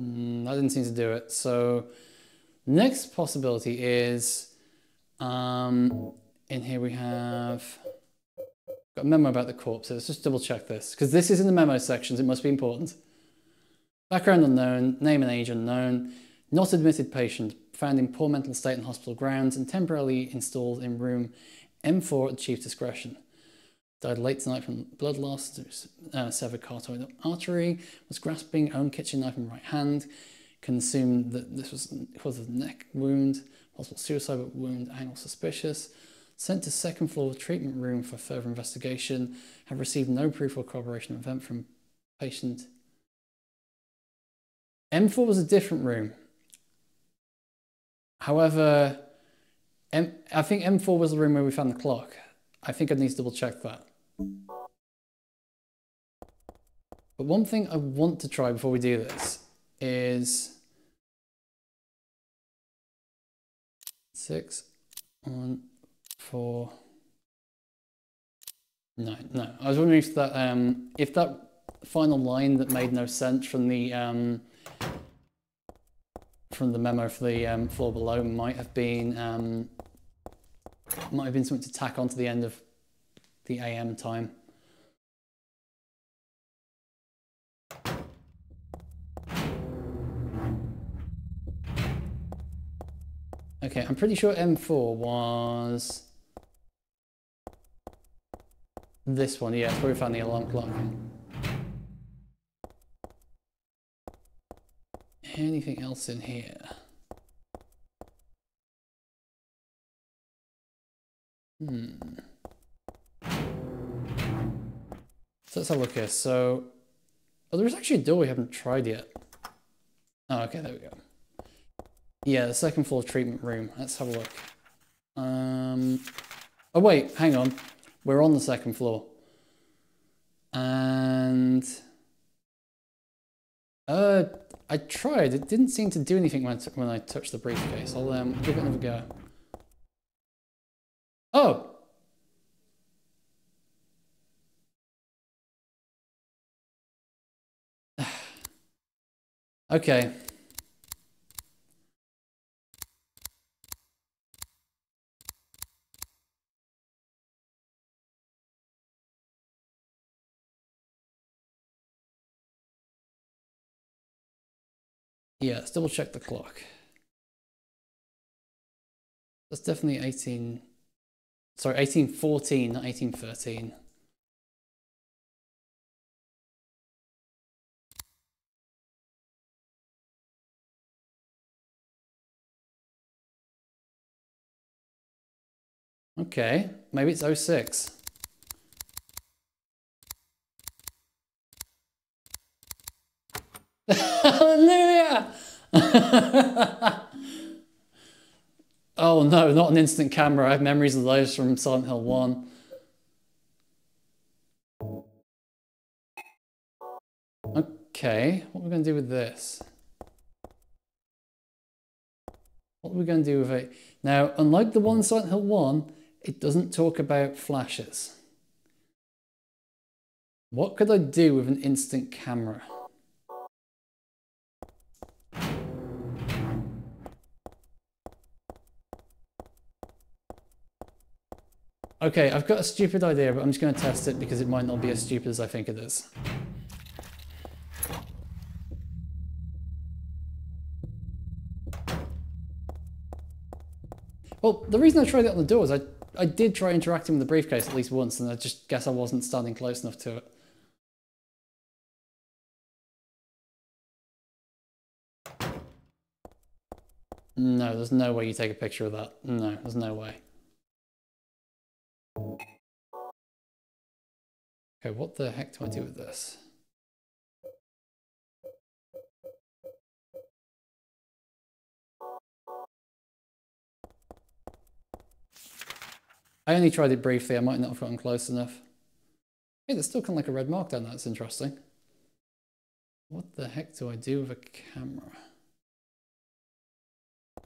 Mm, that didn't seem to do it. So, next possibility is, um, in here we have got a memo about the corpses. Let's just double check this because this is in the memo sections. It must be important. Background unknown, name and age unknown, not admitted patient, found in poor mental state in hospital grounds and temporarily installed in room M4 at chief discretion. Died late tonight from blood loss, uh, severed carotid artery, was grasping own kitchen knife in right hand, consumed that this was because of neck wound, possible suicide but wound angle suspicious, sent to second floor treatment room for further investigation, have received no proof or corroboration of event from patient. M4 was a different room. However, M I think M4 was the room where we found the clock. I think I need to double check that. But one thing I want to try before we do this is six, one, four, nine. No, no. I was wondering if that um, if that final line that made no sense from the um, from the memo for the um, floor below might have been um, might have been something to tack onto the end of the AM time. Okay, I'm pretty sure M4 was this one. Yeah, it's where we found the alarm clock. Anything else in here? Hmm. So let's have a look here. So, oh, there's actually a door we haven't tried yet. Oh, okay, there we go. Yeah, the second floor treatment room. Let's have a look. Um, oh wait, hang on. We're on the second floor. And uh, I tried. It didn't seem to do anything when I, when I touched the briefcase. I'll um, give it another go. Oh! okay. Yeah, let's double check the clock. That's definitely 18, sorry, 1814, not 1813. Okay, maybe it's 06. Hallelujah! oh no, not an instant camera. I have memories of those from Silent Hill 1. Okay, what are we going to do with this? What are we going to do with it? Now, unlike the one Silent Hill 1, it doesn't talk about flashes. What could I do with an instant camera? Okay, I've got a stupid idea, but I'm just going to test it because it might not be as stupid as I think it is. Well, the reason I tried it on the door is I, I did try interacting with the briefcase at least once, and I just guess I wasn't standing close enough to it. No, there's no way you take a picture of that. No, there's no way. Okay, what the heck do I do with this? I only tried it briefly, I might not have gotten close enough. Hey, there's still kind of like a red mark down there, that's interesting. What the heck do I do with a camera?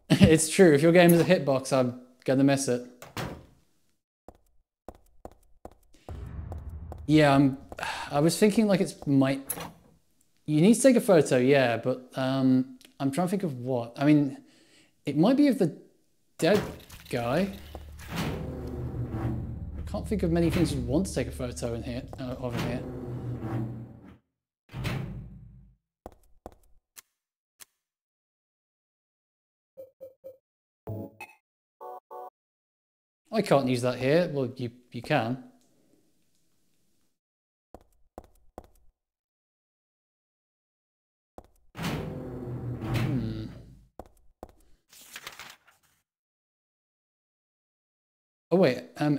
it's true, if your game is a hitbox, I'm gonna miss it. Yeah, I'm, I was thinking like it's might... You need to take a photo, yeah, but um, I'm trying to think of what. I mean, it might be of the dead guy. I can't think of many things you'd want to take a photo in here, uh, of here. I can't use that here. Well, you, you can.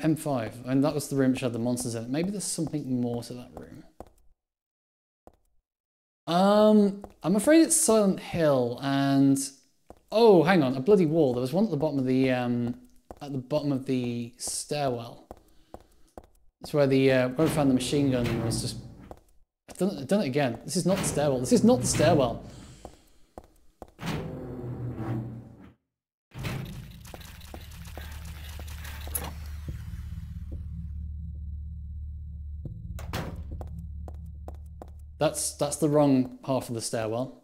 M5, and that was the room which had the monsters in it. Maybe there's something more to that room. Um, I'm afraid it's Silent Hill, and oh, hang on, a bloody wall. There was one at the bottom of the um, at the bottom of the stairwell. That's where the uh, where we found the machine gun was just. I've done, I've done it again. This is not the stairwell. This is not the stairwell. That's that's the wrong half of the stairwell.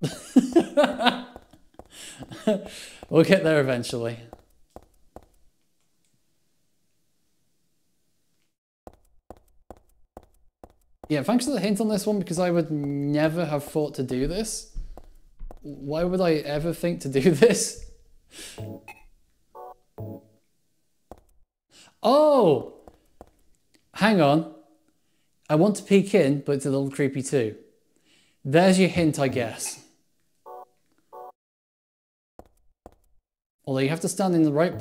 we'll get there eventually. Yeah, thanks for the hint on this one because I would never have thought to do this. Why would I ever think to do this? Oh! Hang on. I want to peek in, but it's a little creepy too. There's your hint, I guess. Although you have to stand in the right.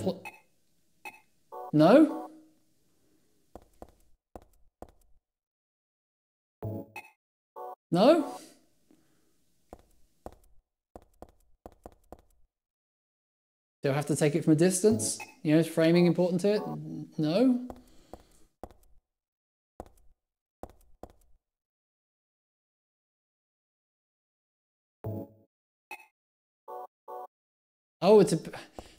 No? No? Do I have to take it from a distance? You know, is framing important to it? No? Oh, it's a...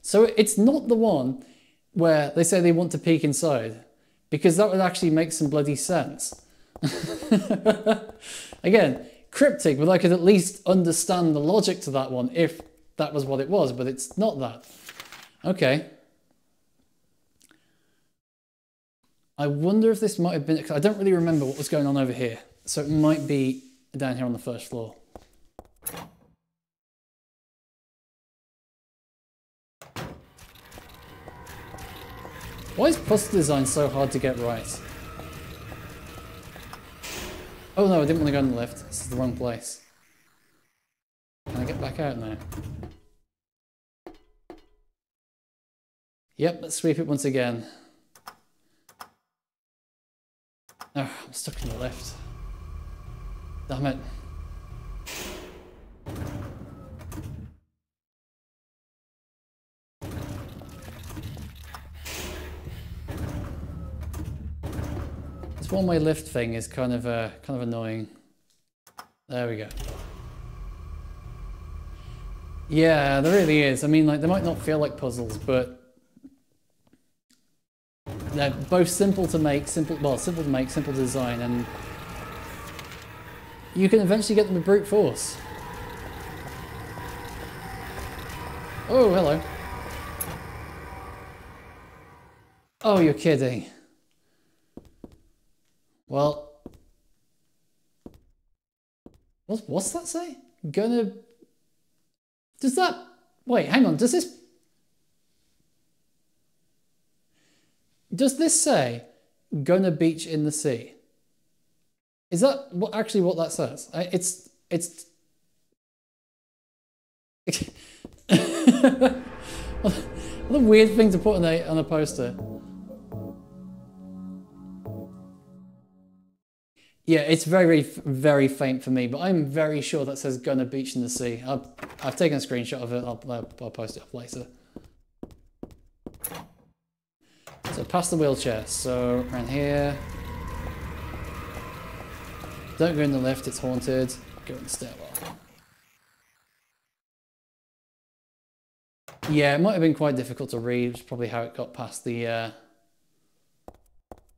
So it's not the one where they say they want to peek inside, because that would actually make some bloody sense. Again, cryptic, but I could at least understand the logic to that one if that was what it was, but it's not that. Okay. I wonder if this might have been, I don't really remember what was going on over here. So it might be down here on the first floor. Why is puzzle design so hard to get right? Oh no, I didn't want to go on the lift. This is the wrong place. Can I get back out now? Yep, let's sweep it once again. Oh, I'm stuck in the lift. Damn it. This one-way lift thing is kind of uh, kind of annoying. There we go. Yeah, there really is. I mean, like, they might not feel like puzzles, but they're both simple to make, simple, well, simple to make, simple to design, and you can eventually get them with brute force. Oh, hello. Oh, you're kidding. Well, what's, what's that say? Gonna, does that, wait, hang on, does this, does this say gonna beach in the sea? Is that what, actually what that says? It's, it's, what a weird thing to put on a, on a poster. Yeah, it's very, very faint for me, but I'm very sure that says Gunner Beach in the Sea. I've, I've taken a screenshot of it. I'll, I'll post it up later. So past the wheelchair. So around here. Don't go in the lift, it's haunted. Go in the stairwell. Yeah, it might have been quite difficult to read, probably how it got past the uh,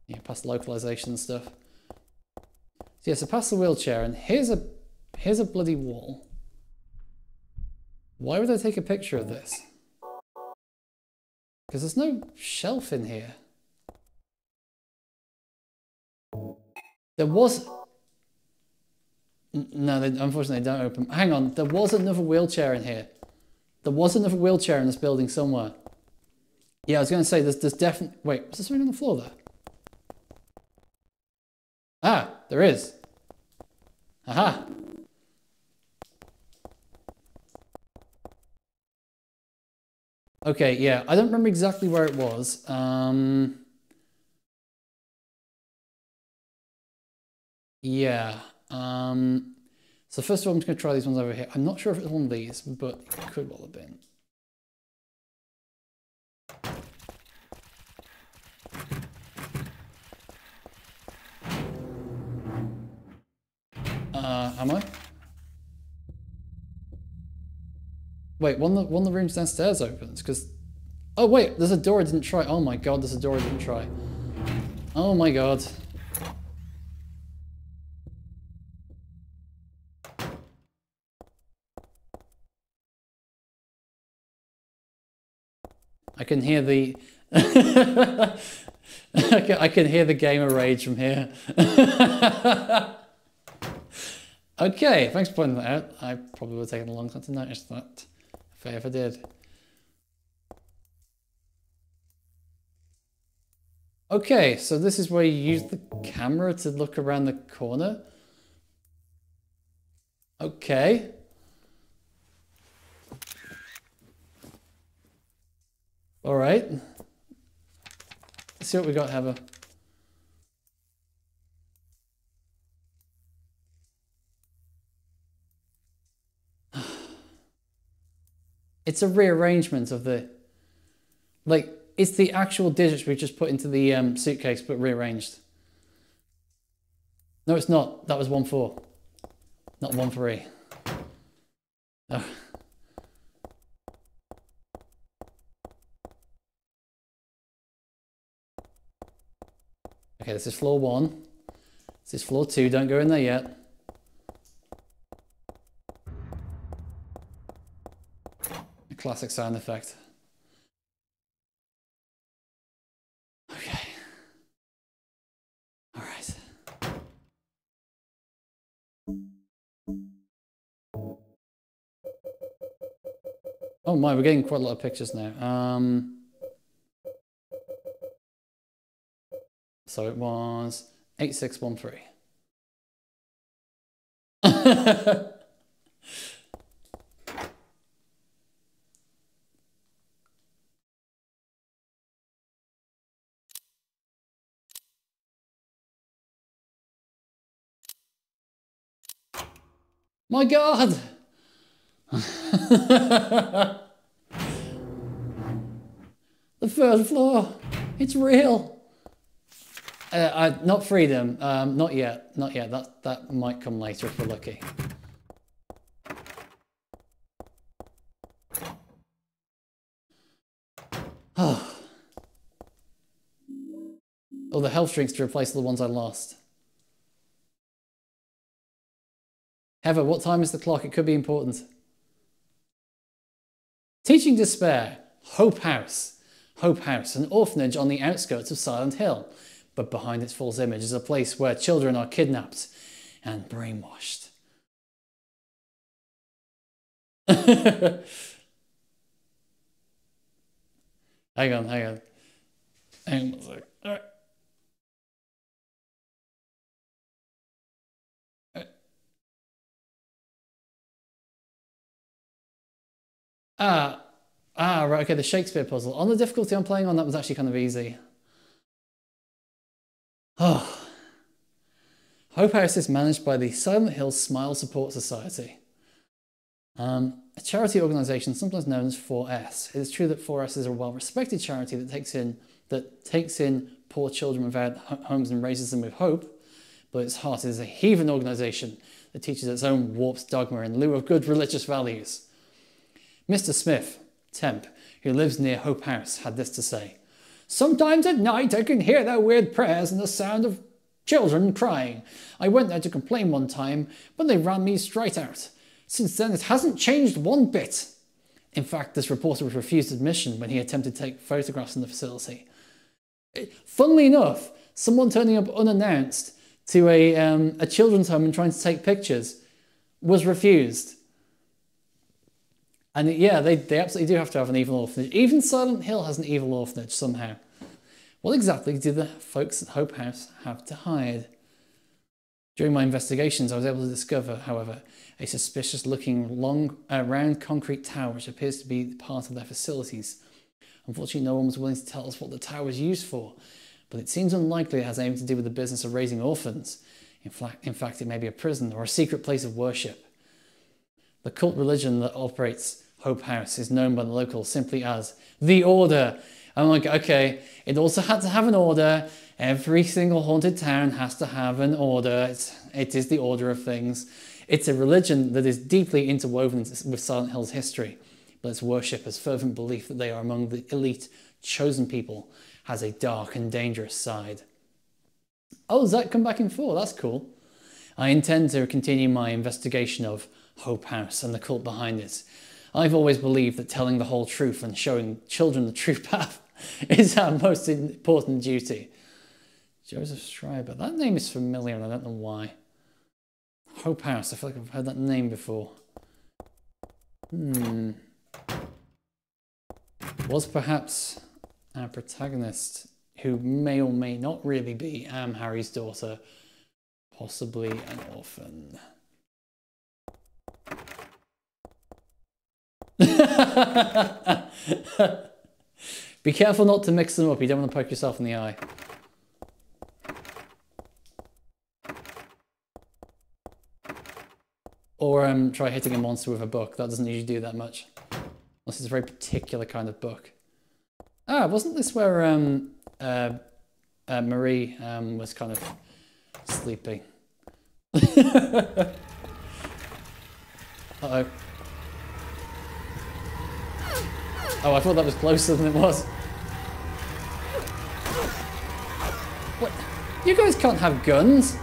yeah, past localization stuff. So yeah, so past the wheelchair, and here's a here's a bloody wall. Why would I take a picture of this? Because there's no shelf in here. There was... No, they, unfortunately don't open. Hang on, there was another wheelchair in here. There was another wheelchair in this building somewhere. Yeah, I was going to say, there's, there's definitely... Wait, was there something on the floor there? Ah, there is. Aha. Okay, yeah, I don't remember exactly where it was. Um, yeah. Um, so first of all, I'm just going to try these ones over here. I'm not sure if it's one of these, but it could well have been. Am I? Wait, one of the, one of the rooms downstairs opens, because... Oh wait, there's a door I didn't try. Oh my god, there's a door I didn't try. Oh my god. I can hear the... I can hear the gamer rage from here. okay, thanks for pointing that out. I probably would have taken a long time to notice that. If I ever did. Okay, so this is where you use the camera to look around the corner. Okay. All right. Let's see what we got, Heather. It's a rearrangement of the, like, it's the actual digits we just put into the um, suitcase but rearranged. No, it's not. That was 1-4. Not 1-3. Oh. Okay, this is floor one. This is floor two. Don't go in there yet. Classic sound effect. Okay. All right. Oh my, we're getting quite a lot of pictures now. Um, so it was 8613. My God! the third floor. It's real. Uh, I, not freedom. Um, not yet. Not yet. That that might come later if we're lucky. Oh. All the health drinks to replace the ones I lost. Heather, what time is the clock? It could be important. Teaching Despair, Hope House. Hope House, an orphanage on the outskirts of Silent Hill. But behind its false image is a place where children are kidnapped and brainwashed. hang on, hang on. Hang on Ah, ah, right, okay, the Shakespeare puzzle. On the difficulty I'm playing on, that was actually kind of easy. Oh. Hope House is managed by the Silent Hill Smile Support Society. Um, a charity organisation sometimes known as 4S. It is true that 4S is a well-respected charity that takes in that takes in poor children without homes and raises them with hope, but its heart is a heathen organization that teaches its own warped dogma in lieu of good religious values. Mr. Smith, temp, who lives near Hope House, had this to say. Sometimes at night I can hear their weird prayers and the sound of children crying. I went there to complain one time, but they ran me straight out. Since then, it hasn't changed one bit. In fact, this reporter was refused admission when he attempted to take photographs in the facility. Funnily enough, someone turning up unannounced to a, um, a children's home and trying to take pictures was refused. And yeah, they, they absolutely do have to have an evil orphanage. Even Silent Hill has an evil orphanage somehow. What exactly do the folks at Hope House have to hide? During my investigations, I was able to discover, however, a suspicious looking long, uh, round concrete tower which appears to be part of their facilities. Unfortunately, no one was willing to tell us what the tower was used for, but it seems unlikely it has anything to do with the business of raising orphans. In, fact, in fact, it may be a prison or a secret place of worship. The cult religion that operates Hope House is known by the locals simply as the Order. I'm like, okay, it also had to have an order. Every single haunted town has to have an order. It's, it is the order of things. It's a religion that is deeply interwoven with Silent Hill's history, but its worship as fervent belief that they are among the elite chosen people has a dark and dangerous side. Oh, that come back in four? That's cool. I intend to continue my investigation of Hope House and the cult behind it. I've always believed that telling the whole truth and showing children the true path is our most important duty. Joseph Schreiber. That name is familiar and I don't know why. Hope House. I feel like I've heard that name before. Hmm. Was perhaps our protagonist, who may or may not really be Am Harry's daughter, possibly an orphan? Be careful not to mix them up. You don't want to poke yourself in the eye. Or um, try hitting a monster with a book. That doesn't usually do that much. Unless it's a very particular kind of book. Ah, wasn't this where um, uh, uh, Marie um, was kind of sleeping? Uh-oh. Oh, I thought that was closer than it was. What? You guys can't have guns.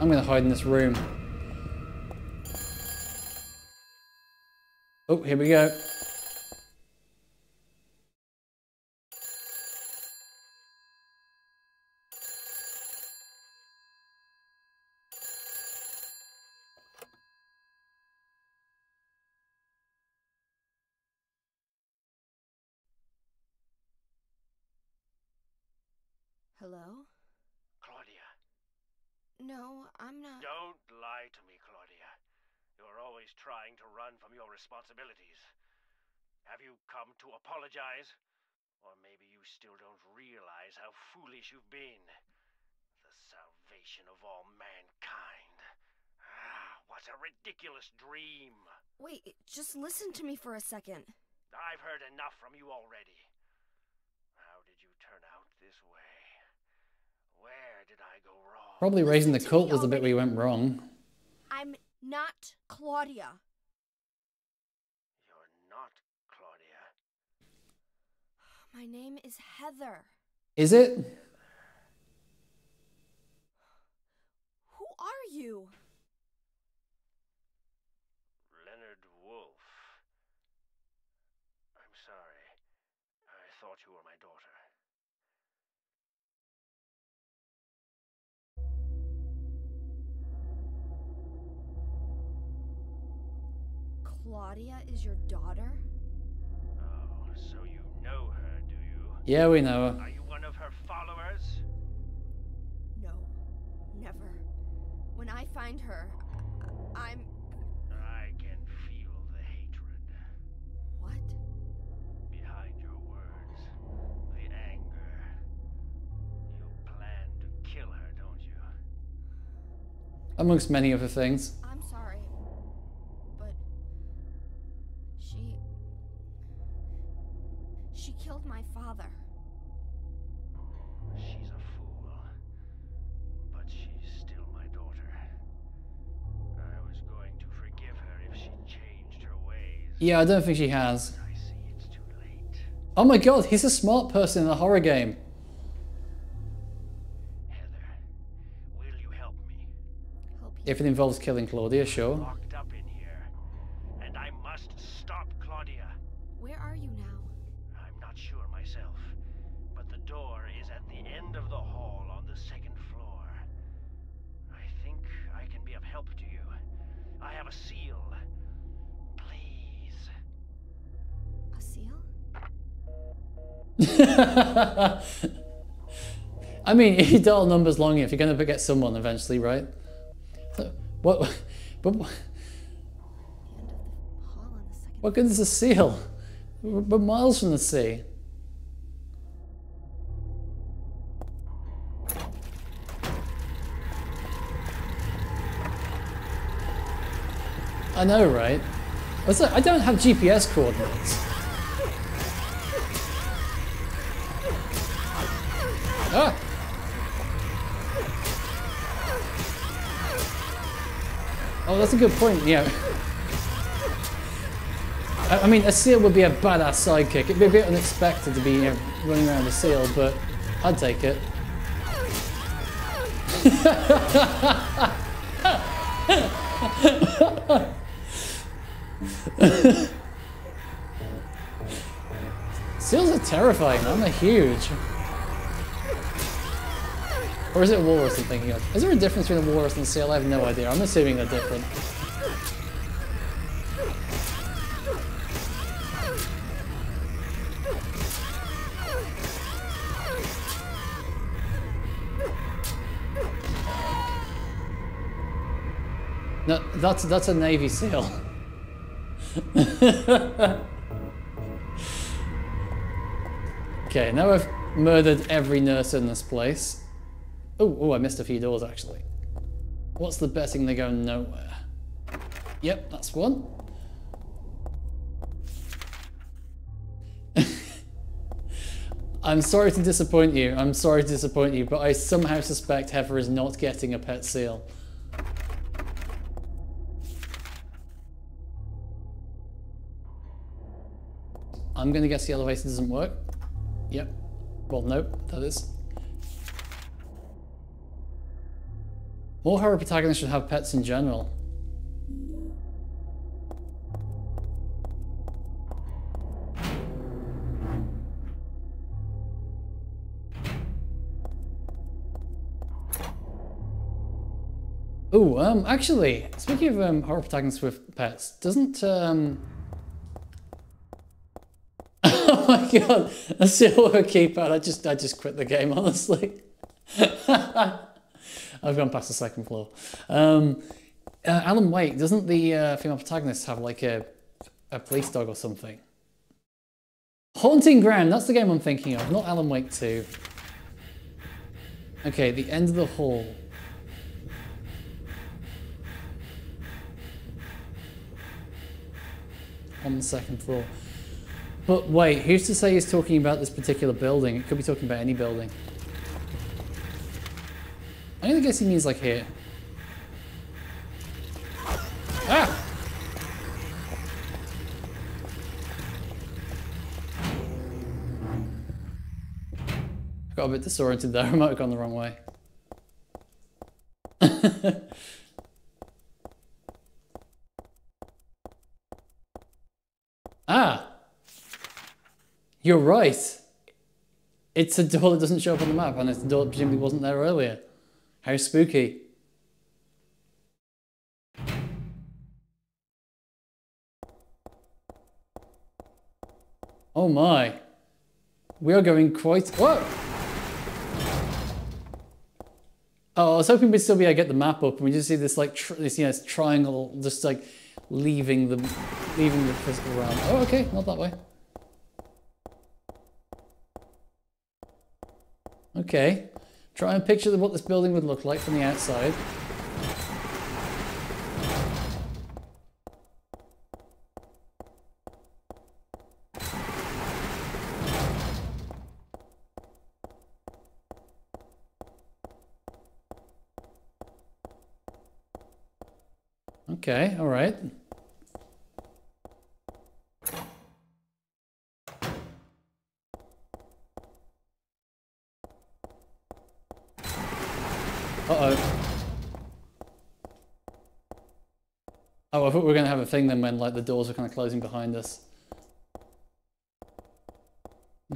I'm going to hide in this room. Oh, here we go. Hello? Claudia. No, I'm not. Don't lie to me, Claudia. You're always trying to run from your responsibilities. Have you come to apologize? Or maybe you still don't realize how foolish you've been. The salvation of all mankind. Ah, what a ridiculous dream. Wait, just listen to me for a second. I've heard enough from you already. How did you turn out this way? Where did I go wrong? Probably raising the cult was the bit we went wrong. I'm not Claudia. You're not Claudia. My name is Heather. Is it? Who are you? Leonard Wolf. I'm sorry. I thought you were my daughter. Claudia is your daughter? Oh, so you know her, do you? Yeah, we know her. Are you one of her followers? No, never. When I find her, I'm. I can feel the hatred What? behind your words. The anger. You plan to kill her, don't you? Amongst many other things. Yeah, I don't think she has. I see it's too late. Oh my god, he's a smart person in a horror game. Heather, will you help me? If it involves killing Claudia, sure. I mean, if you dial numbers long enough, you're going to get someone eventually, right? What? But what- what good is a seal? We're miles from the sea. I know, right? I don't have GPS coordinates. Oh, that's a good point, yeah. I I mean, a seal would be a badass sidekick. It'd be a bit unexpected to be you know, running around a seal, but I'd take it. Seals are terrifying, man. They're huge. Or is it walrus I'm thinking of? Is there a difference between walrus and seal? I have no idea. I'm assuming they're different. No, that's that's a Navy SEAL. okay, now I've murdered every nurse in this place. Oh, oh, I missed a few doors actually. What's the betting they go nowhere? Yep, that's one. I'm sorry to disappoint you. I'm sorry to disappoint you, but I somehow suspect Heifer is not getting a pet seal. I'm gonna guess the elevator doesn't work. Yep. Well, nope, that is. More horror protagonists should have pets in general. Oh, um, actually, speaking of um, horror protagonists with pets, doesn't um, oh my god, a silver keypad. I just I just quit the game, honestly. I've gone past the second floor. Um, uh, Alan Wake, doesn't the uh, female protagonist have like a, a police dog or something? Haunting Ground, that's the game I'm thinking of, not Alan Wake 2. Okay, the end of the hall. On the second floor. But wait, who's to say he's talking about this particular building? It could be talking about any building. I'm gonna guess he means like here. Ah! I got a bit disoriented there. I might have gone the wrong way. ah! You're right. It's a door that doesn't show up on the map, and it's a door that presumably wasn't there earlier. How spooky. Oh my. We are going quite... Whoa! Oh, I was hoping we'd still be able to get the map up, and we just see this like this you know this triangle just like leaving the leaving the physical realm. Oh, okay, not that way. Okay, try and picture what this building would look like from the outside. Okay, all right. Oh, I thought we were going to have a thing then when like the doors are kind of closing behind us.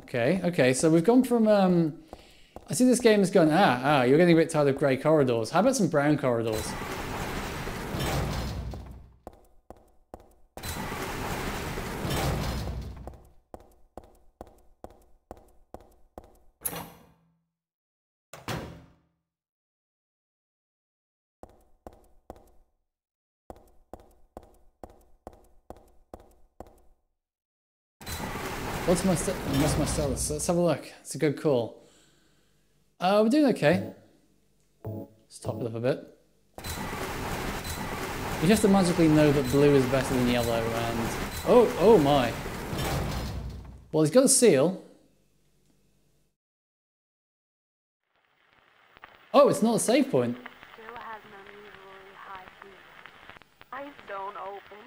Okay, okay, so we've gone from, um, I see this game has gone, ah, ah, you're getting a bit tired of grey corridors. How about some brown corridors? What's my what's my status? Let's have a look. It's a good call. Uh, we're doing okay. Let's top it up a bit. You just magically know that blue is better than yellow and... Oh, oh my. Well, he's got a seal. Oh, it's not a save point. Still has an unusually high fever. Eyes don't open.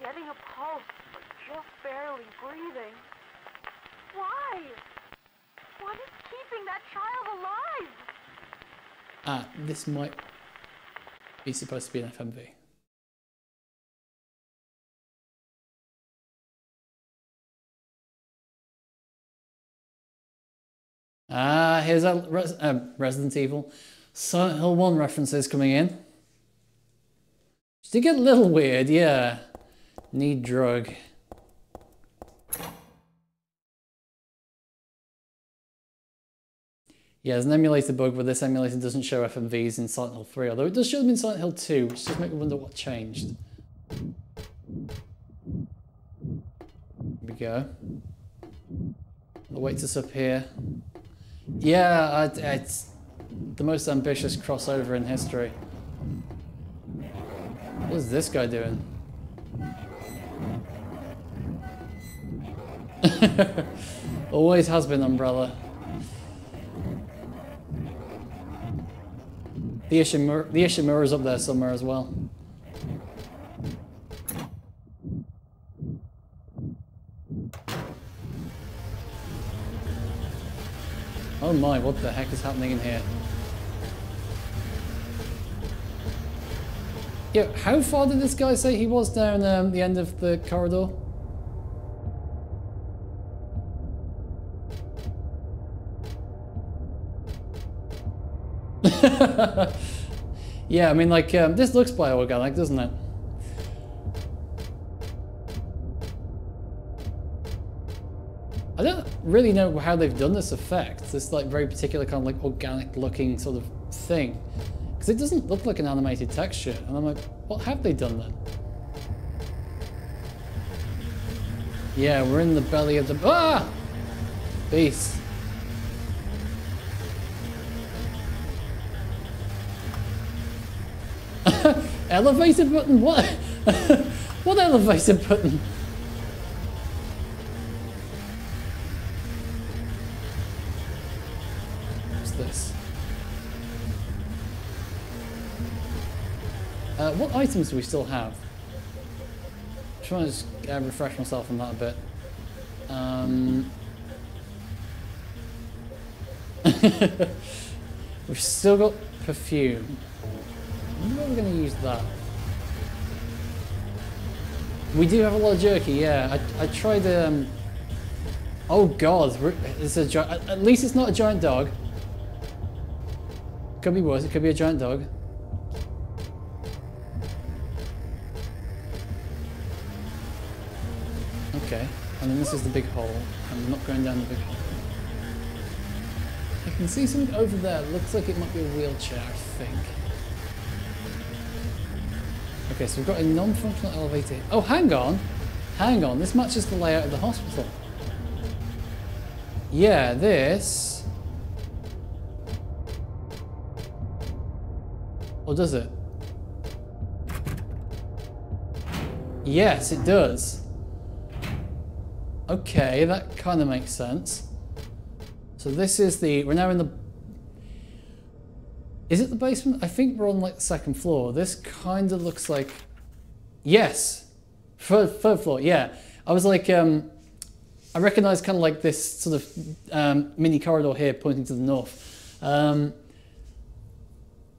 Getting a pulse, but just barely breathing. Why? What is keeping that child alive? Ah, this might be supposed to be an FMV. Ah, here's that Res uh, Resident Evil Silent Hill 1 references coming in. Did get a little weird? Yeah. Need drug. Yeah, there's an emulator bug where this emulator doesn't show FMVs in Silent Hill 3, although it does show them in Silent Hill 2, which does make me wonder what changed. Here we go. The wait us up here. Yeah, it's the most ambitious crossover in history. What is this guy doing? Always has been Umbrella. The Ishimura, the Ishimura's up there somewhere as well. Oh my, what the heck is happening in here? Yeah, how far did this guy say he was down um, the end of the corridor? yeah, I mean, like, um, this looks bioorganic, doesn't it? I don't really know how they've done this effect, this like very particular kind of like organic looking sort of thing. Because it doesn't look like an animated texture. And I'm like, what have they done then? Yeah, we're in the belly of the... Ah! Beast. Elevator button? What? what elevator button? What's this? Uh, what items do we still have? I'm trying to just uh, refresh myself on that a bit. Um, we've still got perfume. I wonder we're going to use that. We do have a lot of jerky, yeah. I, I tried, um... Oh god, it's a at least it's not a giant dog. Could be worse, it could be a giant dog. Okay, and then this is the big hole. I'm not going down the big hole. I can see something over there. Looks like it might be a wheelchair, I think. Okay, so we've got a non-functional elevator. Oh, hang on. Hang on, this matches the layout of the hospital. Yeah, this... Or does it? Yes, it does. Okay, that kind of makes sense. So this is the... We're now in the is it the basement? I think we're on like the second floor. This kind of looks like, yes, third, third floor. Yeah, I was like, um, I recognize kind of like this sort of um, mini corridor here pointing to the north. Um,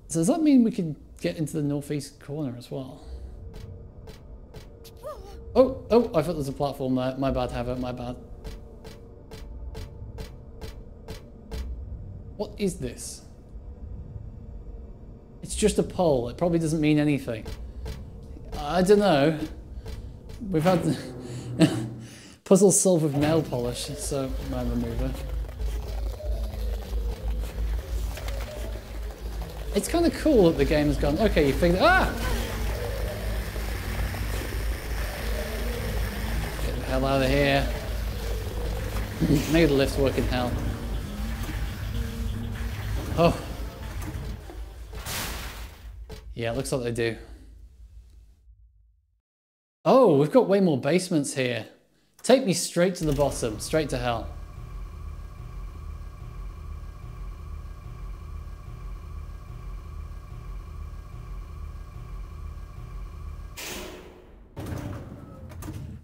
so does that mean we can get into the northeast corner as well? Oh, oh, I thought there was a platform there. My bad, Have it. my bad. What is this? It's just a pole. It probably doesn't mean anything. I don't know. We've had puzzles solved with nail polish, so my remover. It's kind of cool that the game has gone, okay, you figured, ah! Get the hell out of here. Maybe the lift work in hell. Oh. Yeah, it looks like they do. Oh, we've got way more basements here. Take me straight to the bottom, straight to hell.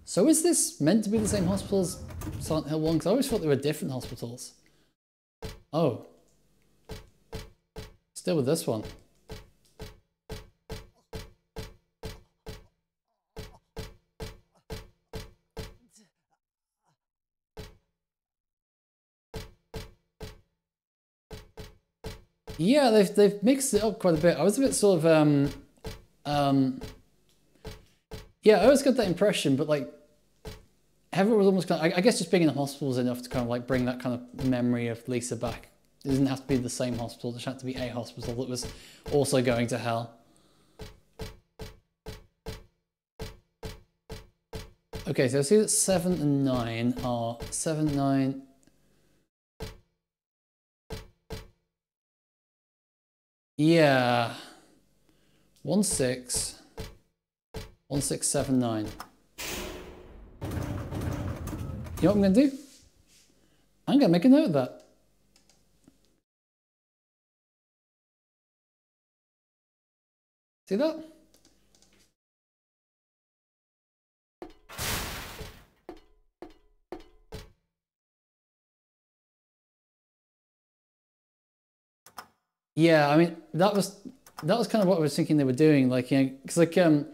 So is this meant to be the same hospital as Silent Hill 1? Because I always thought they were different hospitals. Oh. Still with this one. Yeah, they've they've mixed it up quite a bit. I was a bit sort of um um yeah, I always got that impression, but like Heather was almost kind of, I guess just being in the hospital was enough to kind of like bring that kind of memory of Lisa back. It doesn't have to be the same hospital, it just had to be a hospital that was also going to hell. Okay, so I see that 7 and 9 are 7, 9, Yeah. One six. One six seven nine. You know what I'm gonna do? I'm gonna make a note of that. See that? Yeah, I mean that was that was kind of what I was thinking they were doing. Like, you know, because like um,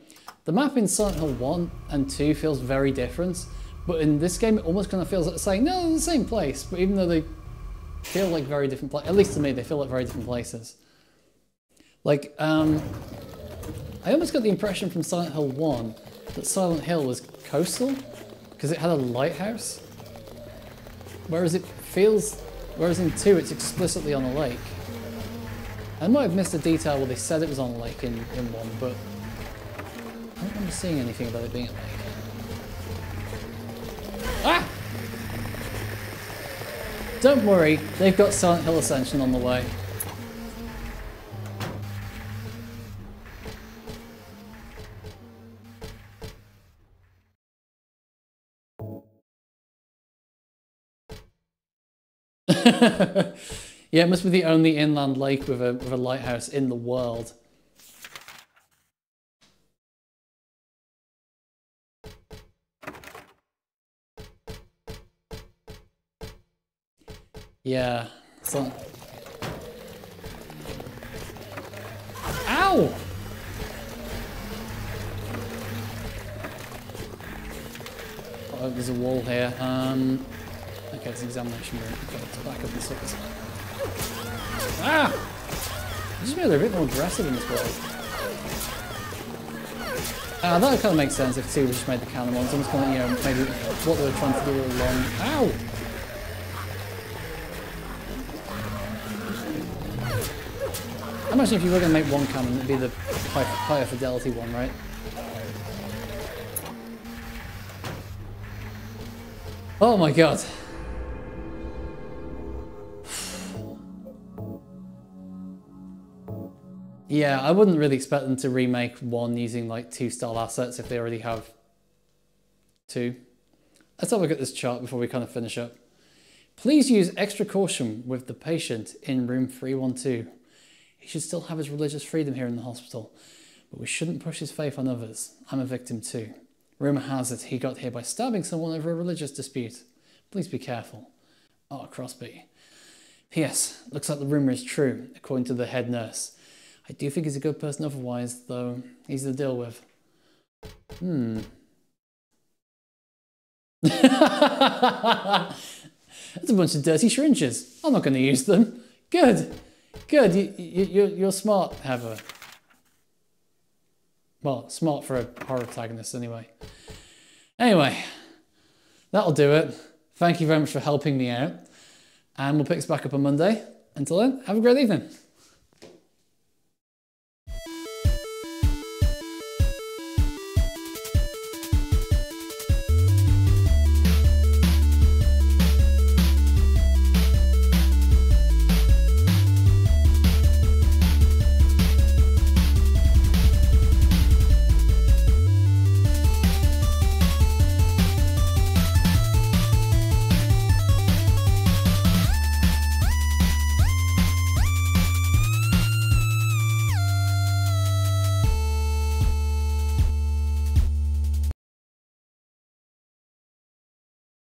the map in Silent Hill One and Two feels very different, but in this game it almost kind of feels like saying no, the same place. But even though they feel like very different places, at least to me, they feel like very different places. Like, um, I almost got the impression from Silent Hill One that Silent Hill was coastal because it had a lighthouse, whereas it feels, whereas in Two it's explicitly on a lake. I might have missed a detail where they said it was on lake in, in one, but I don't remember seeing anything about it being a lake. Ah! Don't worry, they've got Silent Hill Ascension on the way. Yeah, it must be the only inland lake with a, with a lighthouse in the world. Yeah. So... Ow! Oh, there's a wall here. Um, okay, it's an examination room. Okay, let's back up this out. Ah! I just they're a bit more aggressive in this world. Uh, that would kind of makes sense if two just made the canon ones. Almost kind of, you know, maybe what they were trying to do all along. Ow! I imagine if you were going to make one canon, it'd be the high, higher fidelity one, right? Oh my god. Yeah, I wouldn't really expect them to remake one using like two style assets if they already have two. Let's have a look at this chart before we kind of finish up. Please use extra caution with the patient in room 312. He should still have his religious freedom here in the hospital, but we shouldn't push his faith on others. I'm a victim too. Rumour has it he got here by stabbing someone over a religious dispute. Please be careful. R. Crosby. P.S. Looks like the rumour is true, according to the head nurse. I do think he's a good person otherwise, though. Easy to deal with. Hmm. That's a bunch of dirty syringes. I'm not going to use them. Good. Good. You, you, you're, you're smart, Heather. Well, smart for a horror protagonist, anyway. Anyway, that'll do it. Thank you very much for helping me out. And we'll pick this back up on Monday. Until then, have a great evening.